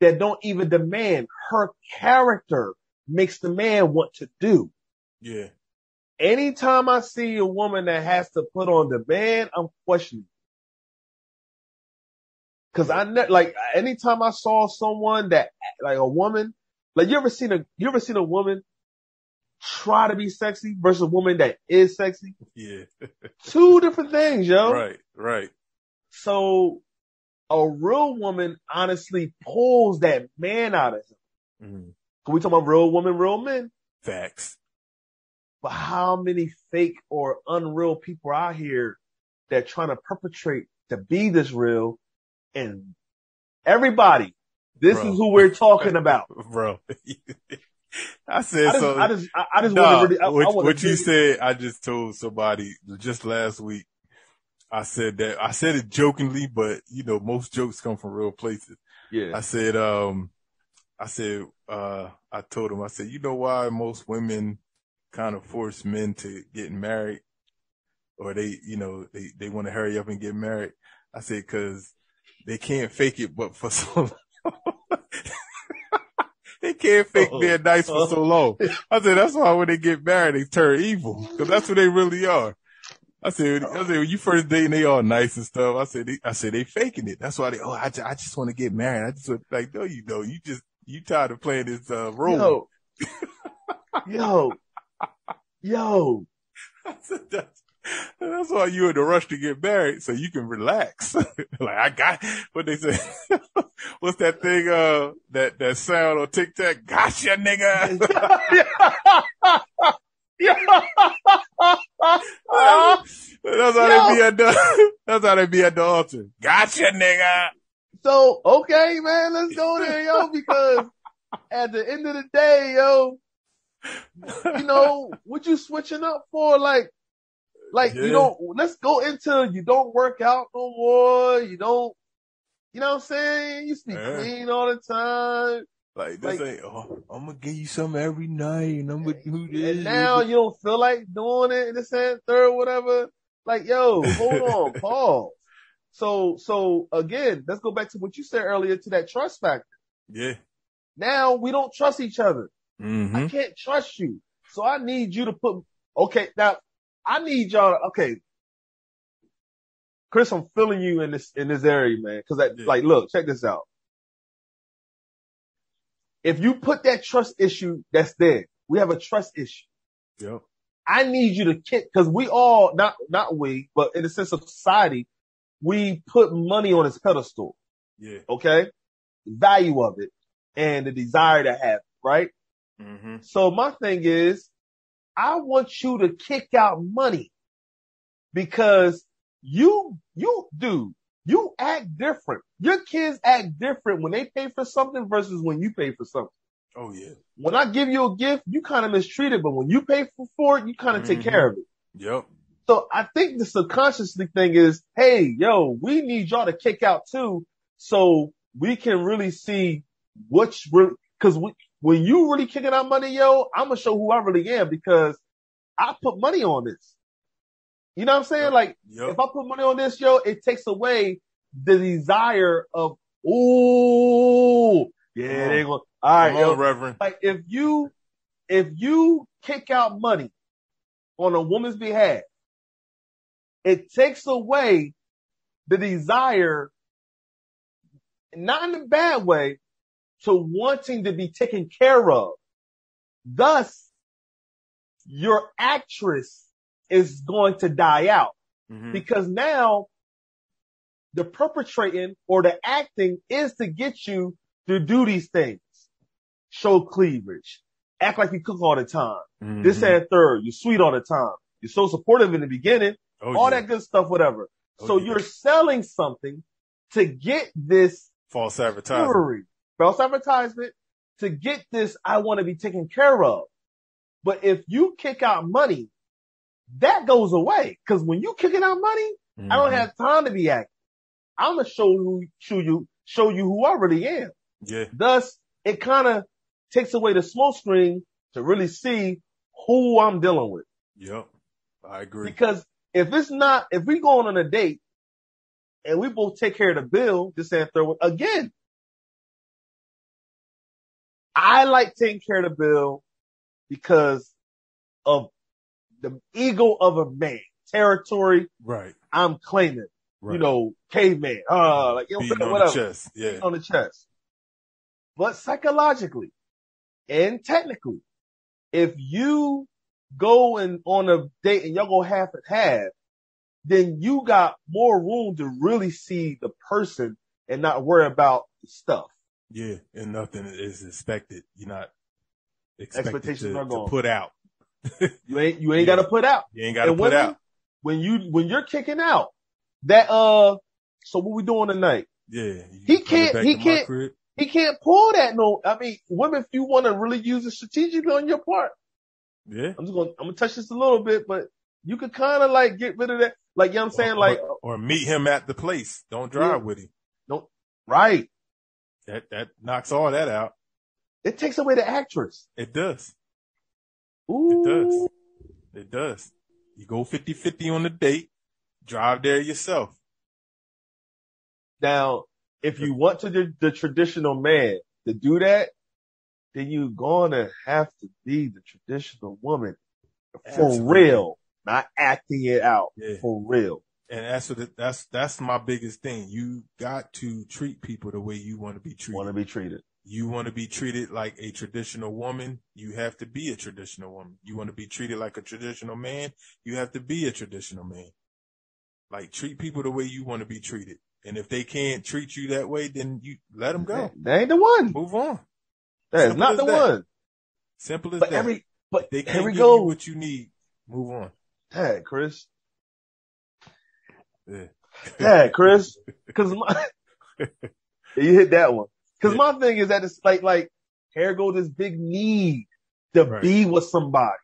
that don't even demand. Her character makes the man want to do. Yeah, Anytime I see a woman that has to put on demand, I'm questioning. Cause I ne- like anytime I saw someone that like a woman, like you ever seen a you ever seen a woman try to be sexy versus a woman that is sexy? yeah. *laughs* Two different things, yo. Right, right. So a real woman honestly pulls that man out of him. Mhm. Can we talk about real women, real men? Facts. But how many fake or unreal people are out here that trying to perpetrate to be this real and everybody, this Bro. is who we're talking about. *laughs* Bro. *laughs* I said I just, so. I just, I, I just Nah, want to really, I, what, what you said, I just told somebody just last week. I said that I said it jokingly, but you know, most jokes come from real places. yeah, I said, um, I said, uh, I told him, I said, you know why most women kind of force men to get married or they, you know, they, they want to hurry up and get married. I said, cause they can't fake it, but for *laughs* so long. they can't fake being nice for so long. I said, that's why when they get married, they turn evil. Cause that's what they really are. I said, I said, when you first dating, they all nice and stuff. I said, they, I said, they faking it. That's why they, oh, I, ju- I just want to get married. I just want, like, no, you know, you just, you tired of playing this, uh, role. yo, *laughs* yo, yo, said, that's, that's why you in a rush to get married, so you can relax. *laughs* like, I got, what they say, *laughs* what's that thing, uh, that, that sound on TikTok? Gotcha, nigga. *laughs* *laughs* That's how they be at the, that's how they be at the altar. Gotcha, nigga. So, okay, man, let's go there, yo, because at the end of the day, yo, you know, what you switching up for? Like, like, Yeah. you don't, let's go into, you don't work out no more. You don't, you know what I'm saying? You used to be Yeah. clean all the time. Like this Like- ain't. Oh, I'm gonna give you something every night, and I'm gonna do this. And now you don't feel like doing it in the second, third, whatever. Like, yo, hold on, *laughs* pause. So, so again, let's go back to what you said earlier to that trust factor. yeah. Now we don't trust each other. Mm-hmm. I can't trust you. So I need you to put, okay, now I need y'all, to- okay. Chris, I'm feeling you in this, in this area, man. Cause that, Yeah. like, look, check this out. If you put that trust issue that's there, we have a trust issue. Yep. I need you to kick, cause we all, not, not we, but in the sense of society, we put money on its pedestal, Yeah. okay? The value of it and the desire to have, it, right? Mm-hmm. So my thing is, I want you to kick out money because you, you, dude, you act different. Your kids act different when they pay for something versus when you pay for something. Oh yeah. When I give you a gift, you kind of mistreat it, but when you pay for, for it, you kind of take Mhm. care of it. Yep. So I think the subconsciously thing is, hey, yo, we need y'all to kick out too, so we can really see what's really, cause we, when you really kicking out money, yo, I'm gonna show who I really am because I put money on this. You know what I'm saying? Yep. Like, Yep. if I put money on this, yo, it takes away the desire of, ooh, yeah, they going, all right, Come yo, on, Reverend. like if you if you kick out money on a woman's behalf, it takes away the desire, not in a bad way, to wanting to be taken care of. Thus, your actress is going to die out Mhm. because now the perpetrating or the acting is to get you to do these things. Show cleavage. Act like you cook all the time. This Mhm. and third. You're sweet all the time. You're so supportive in the beginning. Oh, all yeah. that good stuff, whatever. Oh, so yeah. you're selling something to get this false advertising. jewelry, false advertisement to get this I want to be taken care of. But if you kick out money, that goes away. Cause when you kicking out money, I don't Mhm. have time to be active. I'm gonna show you, show you, show you who I really am. Yeah. Thus, it kind of takes away the smoke screen to really see who I'm dealing with. Yep. I agree. Because if it's not, if we going on a date and we both take care of the bill, just it again. I like taking care of the bill because of the ego of a man. Territory Right. I'm claiming. Right. You know, caveman. Uh, like, you know, whatever. the chest. Yeah. on the chest. But psychologically and technically, if you go and on a date and y'all go half and half, then you got more room to really see the person and not worry about the stuff. Yeah. And nothing is expected. You're not expected Expectations to, are to put out. You ain't, you ain't Yeah. got to put out. You ain't got to And put women, out. When you, when you're kicking out that, uh, so what we doing tonight? Yeah. He can't- he can't- He can't pull that. No, I mean, women, if you want to really use it strategically on your part, Yeah. I'm just gonna, I'm gonna touch this a little bit, but you could kind of like get rid of that. Like, you know what I'm saying? Or- Like, or, or meet him at the place. Don't drive Yeah. with him. Don't right. That, that knocks all that out. It takes away the actress. It does. Ooh. does. It does. You go 50-50 on the date, drive there yourself. Now, if you want to do the traditional man to do that, then you're gonna have to be the traditional woman for Absolutely. real, not acting it out Yeah. for real. And that's what it, that's that's my biggest thing. You got to treat people the way you want to be treated. Want to be treated. You want to be treated like a traditional woman, you have to be a traditional woman. You want to be treated like a traditional man, you have to be a traditional man. Like treat people the way you want to be treated. And if they can't treat you that way, then you let them go. That ain't the one. Move on. That is Simple not the that. one. Simple as But that. every, but they can't give go. you what you need. Move on. Dad, Chris. Yeah. Dad, Chris. *laughs* Cause my, *laughs* You hit that one. Cause Yeah. my thing is that it's like, like, here go this big need to Right. be with somebody.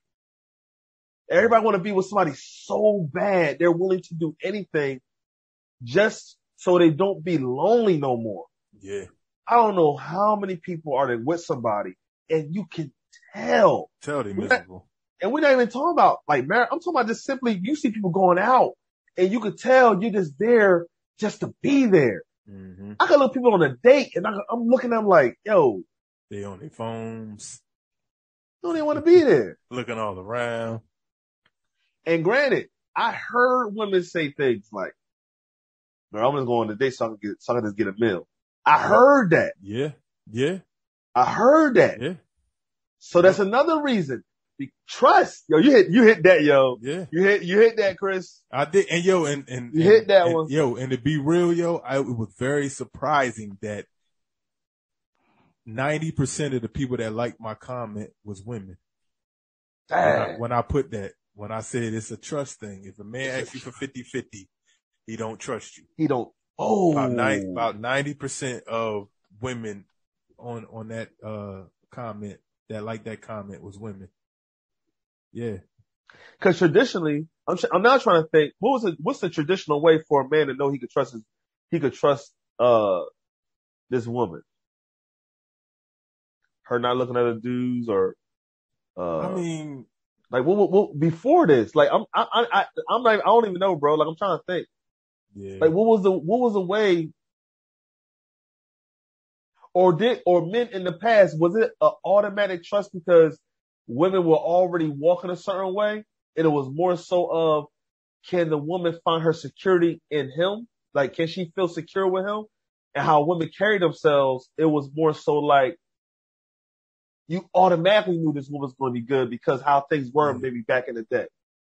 Everybody want to be with somebody so bad. They're willing to do anything just so they don't be lonely no more. Yeah. I don't know how many people are there with somebody and you can tell. Tell they miserable. And we're not even talking about like marriage. I'm talking about just simply you see people going out and you could tell you're just there just to be there. Hmm I can look people on a date and I, I'm looking at them like, yo, They on their phones, don't even want to be there. *laughs* looking all around. And granted, I heard women say things like, girl, I'm just going on a date so I can get, so I can just get a meal. I heard that. Yeah. Yeah. I heard that. Yeah. So that's another reason. Trust. Yo, you hit, you hit that, yo. Yeah. You hit, you hit that, Chris. I did, and yo, and and You and- hit that and- one. yo. And to be real, yo, I, it was very surprising that ninety percent of the people that liked my comment was women. When I, when I put that, when I said it's a trust thing, if a man asks you for 50-50, he don't trust you. He don't. Oh. About nine, about ninety percent of women on on that uh comment that like that comment was women. Yeah. Cause traditionally, I'm, I'm now trying to think, what was it, what's the traditional way for a man to know he could trust his, he could trust, uh, this woman? Her not looking at the dudes or, uh, I mean, like what, what, what, before this, like I'm, I, I, I, I'm not, I don't even know, bro. Like I'm trying to think, yeah. like what was the, what was the way, or did, or men in the past, was it an automatic trust because women were already walking a certain way and it was more so of, can the woman find her security in him? Like, can she feel secure with him? And how women carry themselves, it was more so like, you automatically knew this woman's going to be good because how things were Yeah. maybe back in the day.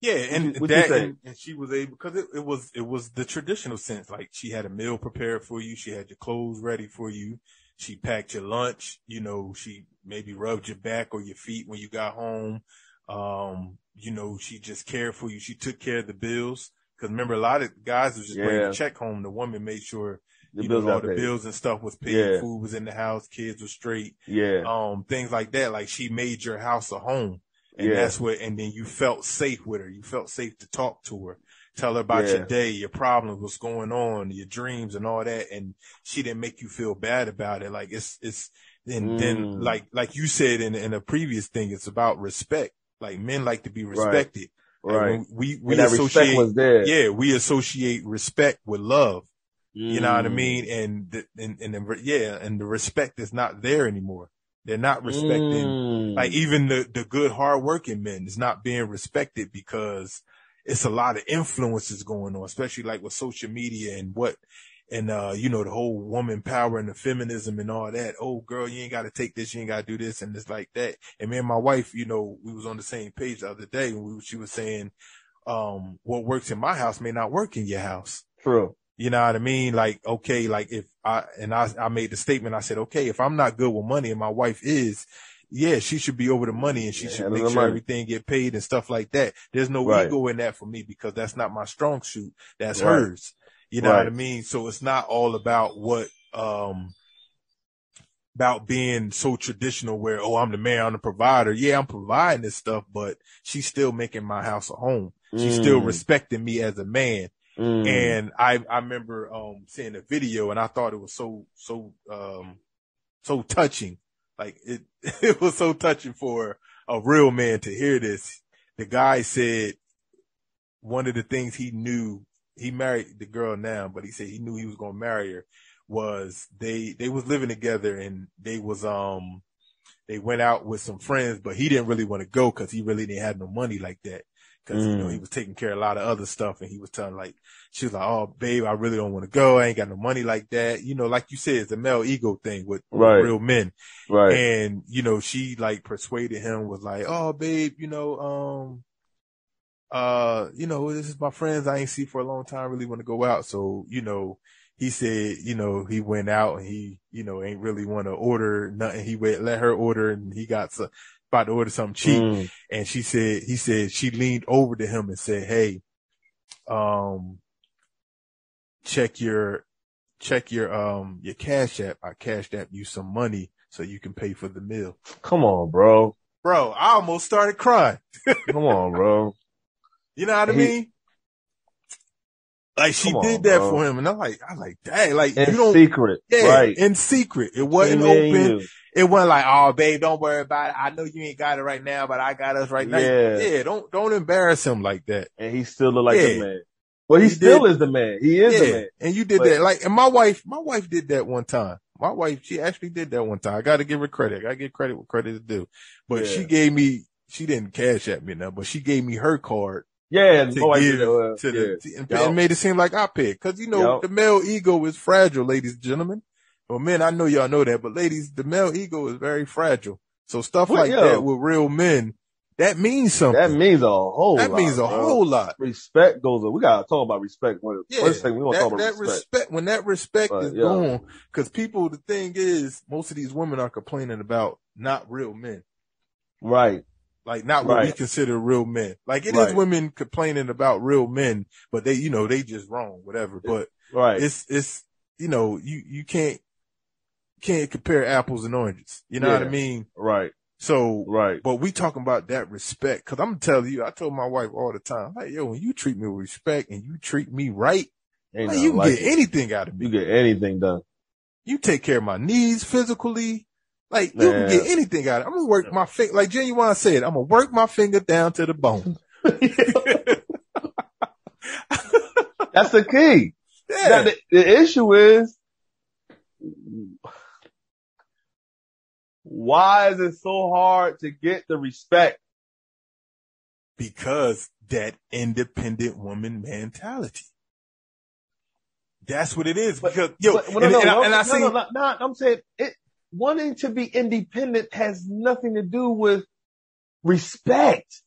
Yeah, and what that and, and she was able because it, it was it was the traditional sense. Like she had a meal prepared for you, she had your clothes ready for you, she packed your lunch. You know, she maybe rubbed your back or your feet when you got home. Um, you know, she just cared for you. She took care of the bills. Because remember, a lot of guys was just bringing Yeah. a check home. The woman made sure The you bills know all the paid. bills and stuff was paid. Yeah. Food was in the house. Kids were straight. Yeah. Um, things like that. Like she made your house a home. And Yeah. that's what, and then you felt safe with her. You felt safe to talk to her, tell her about Yeah. your day, your problems, what's going on, your dreams and all that. And she didn't make you feel bad about it. Like it's, it's, then, then Mm. like, like you said in, in a previous thing, it's about respect. Like men like to be respected. And Right. when We, we and associate, was there. yeah, we associate respect with love. You know what I Mm. mean? And the, and, and the, yeah, and the respect is not there anymore. They're not respecting Mm. like even the, the good hardworking men is not being respected because it's a lot of influences going on, especially like with social media and what, and, uh, you know, the whole woman power and the feminism and all that. Oh, girl, you ain't got to take this. You ain't got to do this and it's like that. And me and my wife, you know, we was on the same page the other day and we, she was saying, um, what works in my house may not work in your house. True. You know what I mean? Like, okay, like if I, and I, I made the statement, I said, okay, if I'm not good with money and my wife is, yeah, she should be over the money and she Yeah, should make sure money. everything get paid and stuff like that. There's no Right. ego in that for me because that's not my strong suit. That's Right. hers. You know what I mean? So it's not all about what, um, about being so traditional where, oh, I'm the man, I'm the provider. Yeah, I'm providing this stuff, but she's still making my house a home. She's still Mm. respecting me as a man. Mm. And I, I remember, um, seeing a video and I thought it was so, so, um, so touching. Like it, *laughs* it was so touching for a real man to hear this. The guy said one of the things he knew, he married the girl now, but he said he knew he was going to marry her was they, they was living together and they was, um, they went out with some friends, but he didn't really want to go cause he really didn't have no money like that. Cause, you know, Mm. he was taking care of a lot of other stuff and he was telling like, she was like, Oh, babe, I really don't want to go. I ain't got no money like that. You know, like you said, it's a male ego thing with Right. real men. right. And, you know, she like persuaded him was like, Oh, babe, you know, um, uh, you know, this is my friends I ain't see for a long time. I really want to go out. So, you know, he said, you know, he went out and he, you know, ain't really want to order nothing. He went, let her order and he got some, about to order something cheap. Mm. And she said, he said, she leaned over to him and said, Hey, um, check your, check your um your cash app. I cashed app you some money so you can pay for the meal. Come on, bro. Bro, I almost started crying. *laughs* Come on, bro. You know what I He- mean? Like she Come did that bro. for him, and I'm like, I'm like, dang, like In you don't, secret, yeah, right? in secret. It wasn't open. you. It wasn't like, oh, babe, don't worry about it. I know you ain't got it right now, but I got us right now. Yeah. Yeah, don't don't embarrass him like that. and he still look like Yeah. the man. Well, he, He still did. is the man. He is the yeah, man. and you did But- that. Like, and my wife, my wife did that one time. My wife, she actually did that one time. I got to give her credit. I got to give credit what credit is due. But Yeah. she gave me, she didn't cash at me now, but she gave me her card Yeah, to give to yeah. the, to- and, and made it seem like I paid. Cause you know, the male ego is fragile, ladies and gentlemen. Well, men, I know y'all know that, but ladies, the male ego is very fragile. So stuff Well, like yo. that with real men, that means something. That means a whole. That lot, means a bro. whole lot. Respect goes. Up. We gotta talk about respect. One Yeah, first thing we gonna talk about that respect. respect. When that respect But, is yeah. gone, because people, the thing is, most of these women are complaining about not real men, Right. like not what we consider real men. Like it is Right. women complaining about real men, but they, you know, they just wrong, whatever. But Right. it's it's you know you you can't can't compare apples and oranges. You know what I mean? right. So, Right. but we talking about that respect because I'm telling you, I told my wife all the time, like yo, when you treat me with respect and you treat me right, Ain't like, you can like get it. anything out of me. You get anything done. You take care of my needs physically. Like you can get anything out of it. I'm gonna work my finger, like Genuine said, I'm gonna work my finger down to the bone. *laughs* *laughs* That's the key. Yeah. Now, the, the issue is, why is it so hard to get the respect? because that independent woman mentality. That's what it is. But- because yo, But- well, and, no, and no, I, and I no, see, no, no, no, I'm saying it, wanting to be independent has nothing to do with respect.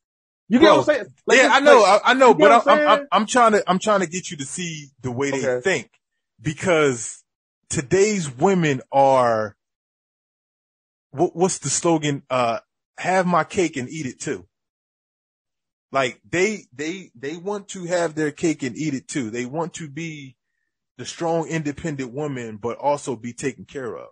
You get Bro, what I'm saying? Like, yeah, I know, like- I, I know, but I'm, I'm I'm, I'm. I'm trying to, I'm trying to get you to see the way they Okay. think because today's women are, what, what's the slogan? Uh, have my cake and eat it too. Like they, they, they want to have their cake and eat it too. They want to be the strong, independent woman, but also be taken care of.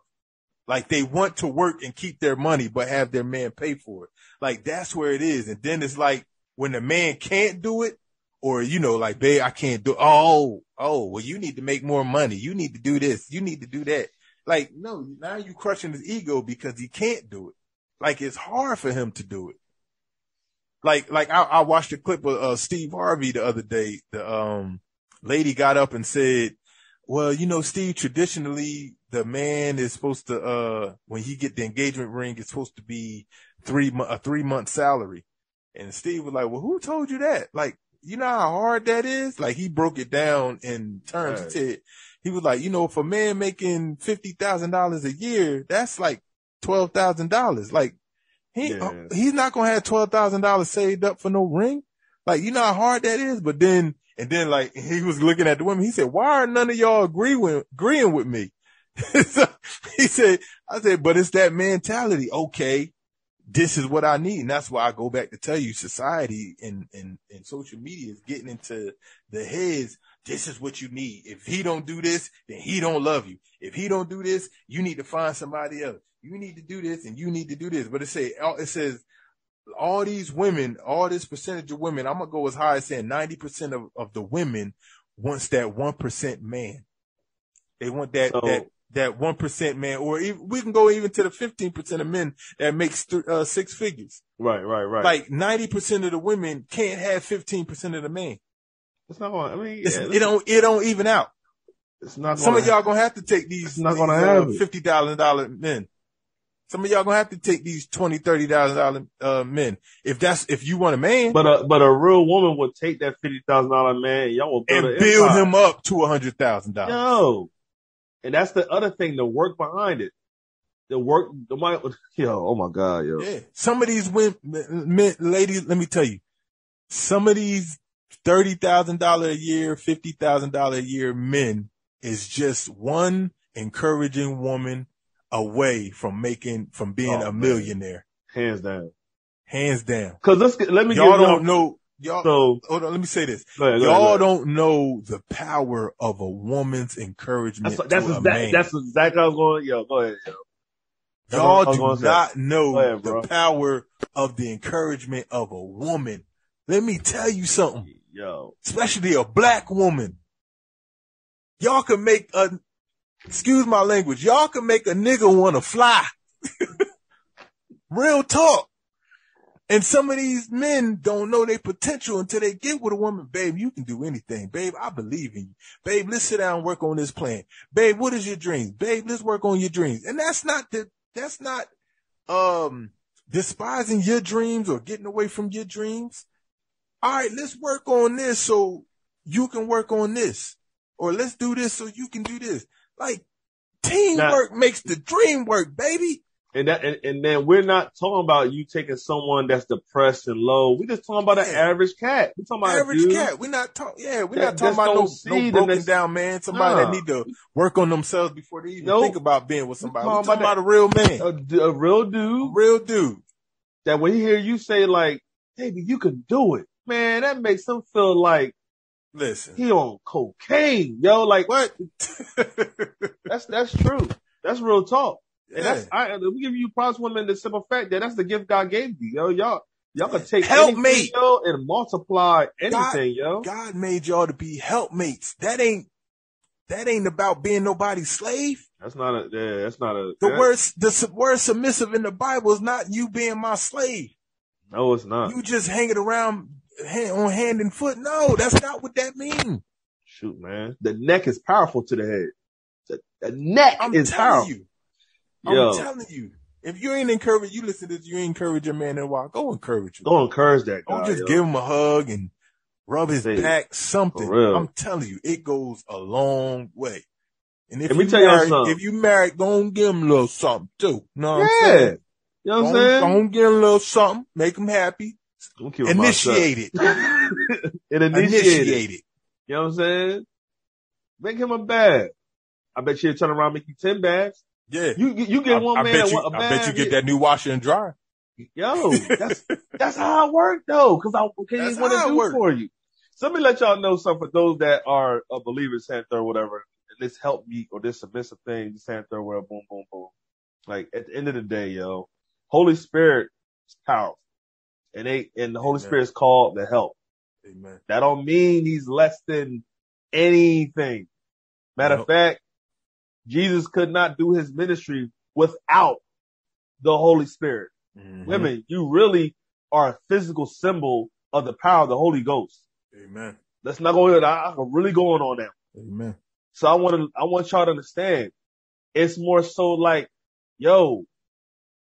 Like they want to work and keep their money, but have their man pay for it. Like that's where it is. And then it's like when the man can't do it, or you know, like, babe, I can't do. Oh, oh, well, you need to make more money. You need to do this. You need to do that. Like, no, now you crushing his ego because he can't do it. Like it's hard for him to do it. Like, like I, I watched a clip of uh, Steve Harvey the other day. The um lady got up and said, "Well, you know, Steve, traditionally the man is supposed to uh when he get the engagement ring, it's supposed to be three a three month salary." And Steve was like, "Well, who told you that? Like, you know how hard that is? Like, he broke it down in terms. Right. Said, he was like, you know, if a man making fifty thousand dollars a year, that's like twelve thousand dollars. Like, he uh, Yeah. he's not gonna have twelve thousand dollars saved up for no ring. Like, you know how hard that is. But then, and then, like, *laughs* he was looking at the women. He said, "Why are none of y'all agree with, agreeing with me?" *laughs* so he said, "I said, but it's that mentality. Okay, this is what I need. And that's why I go back to tell you society and, and, and social media is getting into the heads. This is what you need. If he don't do this, then he don't love you. If he don't do this, you need to find somebody else. You need to do this and you need to do this. But it say, it says all these women, all this percentage of women, I'm going to go as high as saying 90% of, of the women wants that 1% man. They want that, So- that, that 1% man, or even, we can go even to the 15% of men that makes th- uh, six figures. Right, right, right. Like 90% of the women can't have 15% of the man. It's not going. I mean, yeah, it don't, it don't even out. It's not. Some of y'all gonna have to take these, It's not these, gonna uh, have fifty thousand dollar men. Some of y'all gonna have to take these twenty, thirty thousand dollar uh, men. If that's if you want a man But a but a real woman would take that fifty thousand dollar man. Y'all will build and build him up to a hundred thousand dollars. Yo, and that's the other thing. The work behind it. The work. The my *laughs* yo. Oh my god, yo. Yeah. Some of these women, men, ladies, let me tell you, some of these thirty thousand dollar a year, fifty thousand dollar a year men is just one encouraging woman away from making from being Oh, a man. millionaire, Hands down. hands down. Cause let's get, let me Y'all give don't y'all. know. y'all, So hold on, let me say this. ahead, Y'all ahead. don't know the power of a woman's encouragement That's that's to a exact, man. that's exactly what I was going. Yo, go ahead. Yo. That's what I Y'all do not know ahead, the power of the encouragement of a woman. Let me tell you something, Yo, especially a black woman. Y'all can make a, excuse my language, y'all can make a nigga want to fly. *laughs* Real talk. And some of these men don't know their potential until they get with a woman. Babe, you can do anything. Babe, I believe in you. Babe, let's sit down and work on this plan. Babe, what is your dreams? Babe, let's work on your dreams. And that's not the, that's not, um, despising your dreams or getting away from your dreams. All right, let's work on this so you can work on this. Or let's do this so you can do this. Like teamwork makes the dream work, baby. and that and, and then we're not talking about you taking someone that's depressed and low. We're just talking about an average cat. We're talking about a Average cat. We're not talking, yeah, we're that not talking about no, no broken next- down man, somebody Nah. that need to work on themselves before they even Nope. think about being with somebody. We're talking talking about about a real man, a real a dude real dude. that when he hear you say like, "Baby, you can do it," man, that makes him feel like Listen, he on cocaine, yo. Like what? *laughs* that's that's true. That's real talk. And Yeah. that's I we give you props women the simple fact that that's the gift God gave you, yo. Y'all y'all can take Helpmate. anything, yo, and multiply anything, yo. God made y'all to be helpmates. That ain't that ain't about being nobody's slave. That's not a yeah, that's not a The that- word the word submissive in the Bible is not you being my slave. No, it's not. You just hanging around hand, on hand and foot. No, that's not what that means. Shoot, man. The neck is powerful to the head. The, the neck I'm is telling powerful. you. I'm Yo. telling you. If you ain't encourage, you listen to this, you ain't encourage your man in walk. go encourage him. Don't encourage that guy. Don't just yo. give him a hug and rub his Say, back, something. I'm telling you, it goes a long way. And if Let me you married, something. if you married, go and give him a little something too. Know what I'm yeah. saying? You know what I'm saying? go and give him a little something, make him happy. I'm keeping Initiate it. initiated. Initiate it. You know what I'm saying? Make him a bag. I bet you turn around and make you 10 bags. Yeah. You, you, you get I, one I man bet you, a bag. I bet you get that new washer and dryer. Yo, *laughs* that's, that's how it worked though. Cause I, you want to it do work. for you? So let me let y'all know something for those that are a believers, Santa or whatever. And this help me or this submissive thing, Santa or whatever, boom, boom, boom. Like at the end of the day, yo, Holy Spirit is powerful. And they, and the Holy Amen. Spirit is called to help. Amen. That don't mean he's less than anything. Matter Nope. of fact, Jesus could not do his ministry without the Holy Spirit. Mhm. Women, you really are a physical symbol of the power of the Holy Ghost. Amen. Let's not go there. I, I'm really going on that. Amen. So I want to, I want y'all to understand. It's more so like, yo,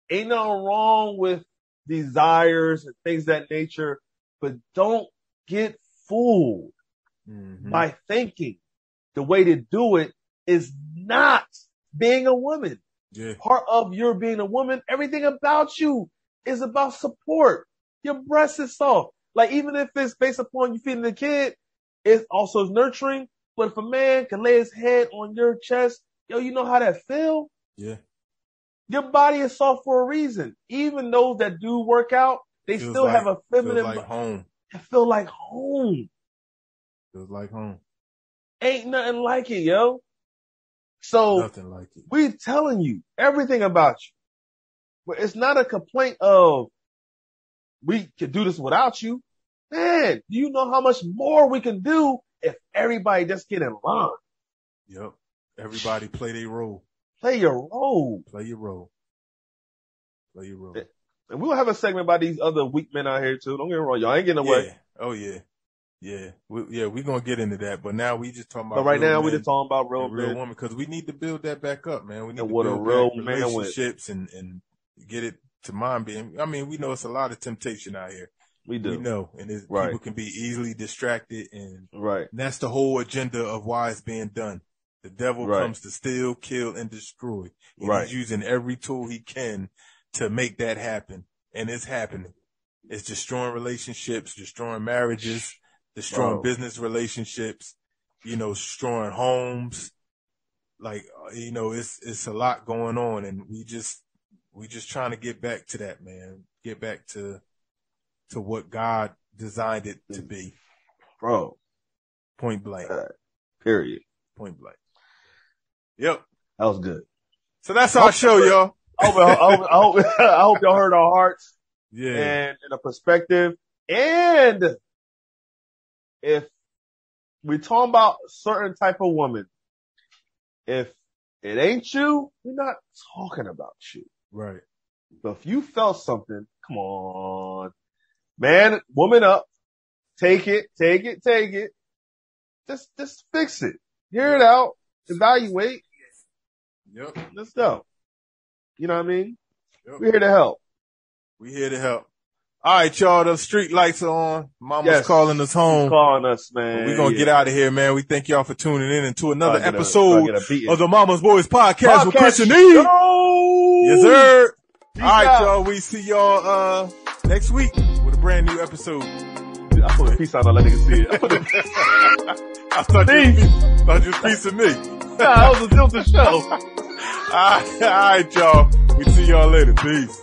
ain't nothing wrong with desires and things that nature, but don't get fooled Mhm. by thinking the way to do it is not being a woman. Yeah. Part of your being a woman, everything about you is about support. Your breast is soft. Like even if it's based upon you feeding the kid, it also is nurturing. But if a man can lay his head on your chest, yo, you know how that feel? Yeah. Your body is soft for a reason. Even those that do work out, they Feels still like- have a Feels feminine, like home. they feel like home. Feels like home. Ain't nothing like it, yo. So Nothing like it. we telling you everything about you. But it's not a complaint of we can do this without you. Man, do you know how much more we can do if everybody just get in line? Yep. Everybody play their role. Play your role. Play your role. Play your role. And we'll have a segment about these other weak men out here too. Don't get me wrong. Y'all ain't getting away. Yeah. Oh yeah. Yeah. We, yeah. We're going to get into that. But now we just talking about But right real now we just talking about real real woman because we need to build that back up, man. We need And to what a build real back man with. relationships and, and get it to mind being. I mean, we know it's a lot of temptation out here. We do. We know. And it's, Right. people can be easily distracted and Right. And that's the whole agenda of why it's being done. The devil Right. comes to steal, kill, and destroy. And Right. He's using every tool he can to make that happen. And it's happening. It's destroying relationships, destroying marriages, destroying Bro. business relationships, you know, destroying homes. Like, uh, you know, it's, it's a lot going on and we just, we just trying to get back to that, man. Get back to, to what God designed it to be. bro. Point blank. Uh, period. Point blank. Yep. That was good. So that's our show, *laughs* y'all. I hope, I hope, I hope, *laughs* I hope y'all heard our hearts Yeah. and in a perspective. And if we're talking about certain type of woman, if it ain't you, we're not talking about you. Right. But if you felt something, come on, man, woman up, take it, take it, take it. Just, just fix it. Hear it out, evaluate. Yep. Let's go. You know what I mean? Yep. We're here to help. We're here to help. All right, y'all. The street lights are on. Mama's Yes. calling us home. Calling us, man. We're gonna get out of here, man. We thank y'all for tuning in into another episode a of the Mama's Boys Podcast, with Podcast Chris and Eve. show. Yes, sir. Peace All right, out. y'all. We see y'all uh next week with a brand new episode. I put a peace out. I let niggas see it. I put a, *laughs* I thought you, Peace. was, thought you was piecing me. nah, that was a filter show. *laughs* All right, all right, y'all. We see y'all later. Peace.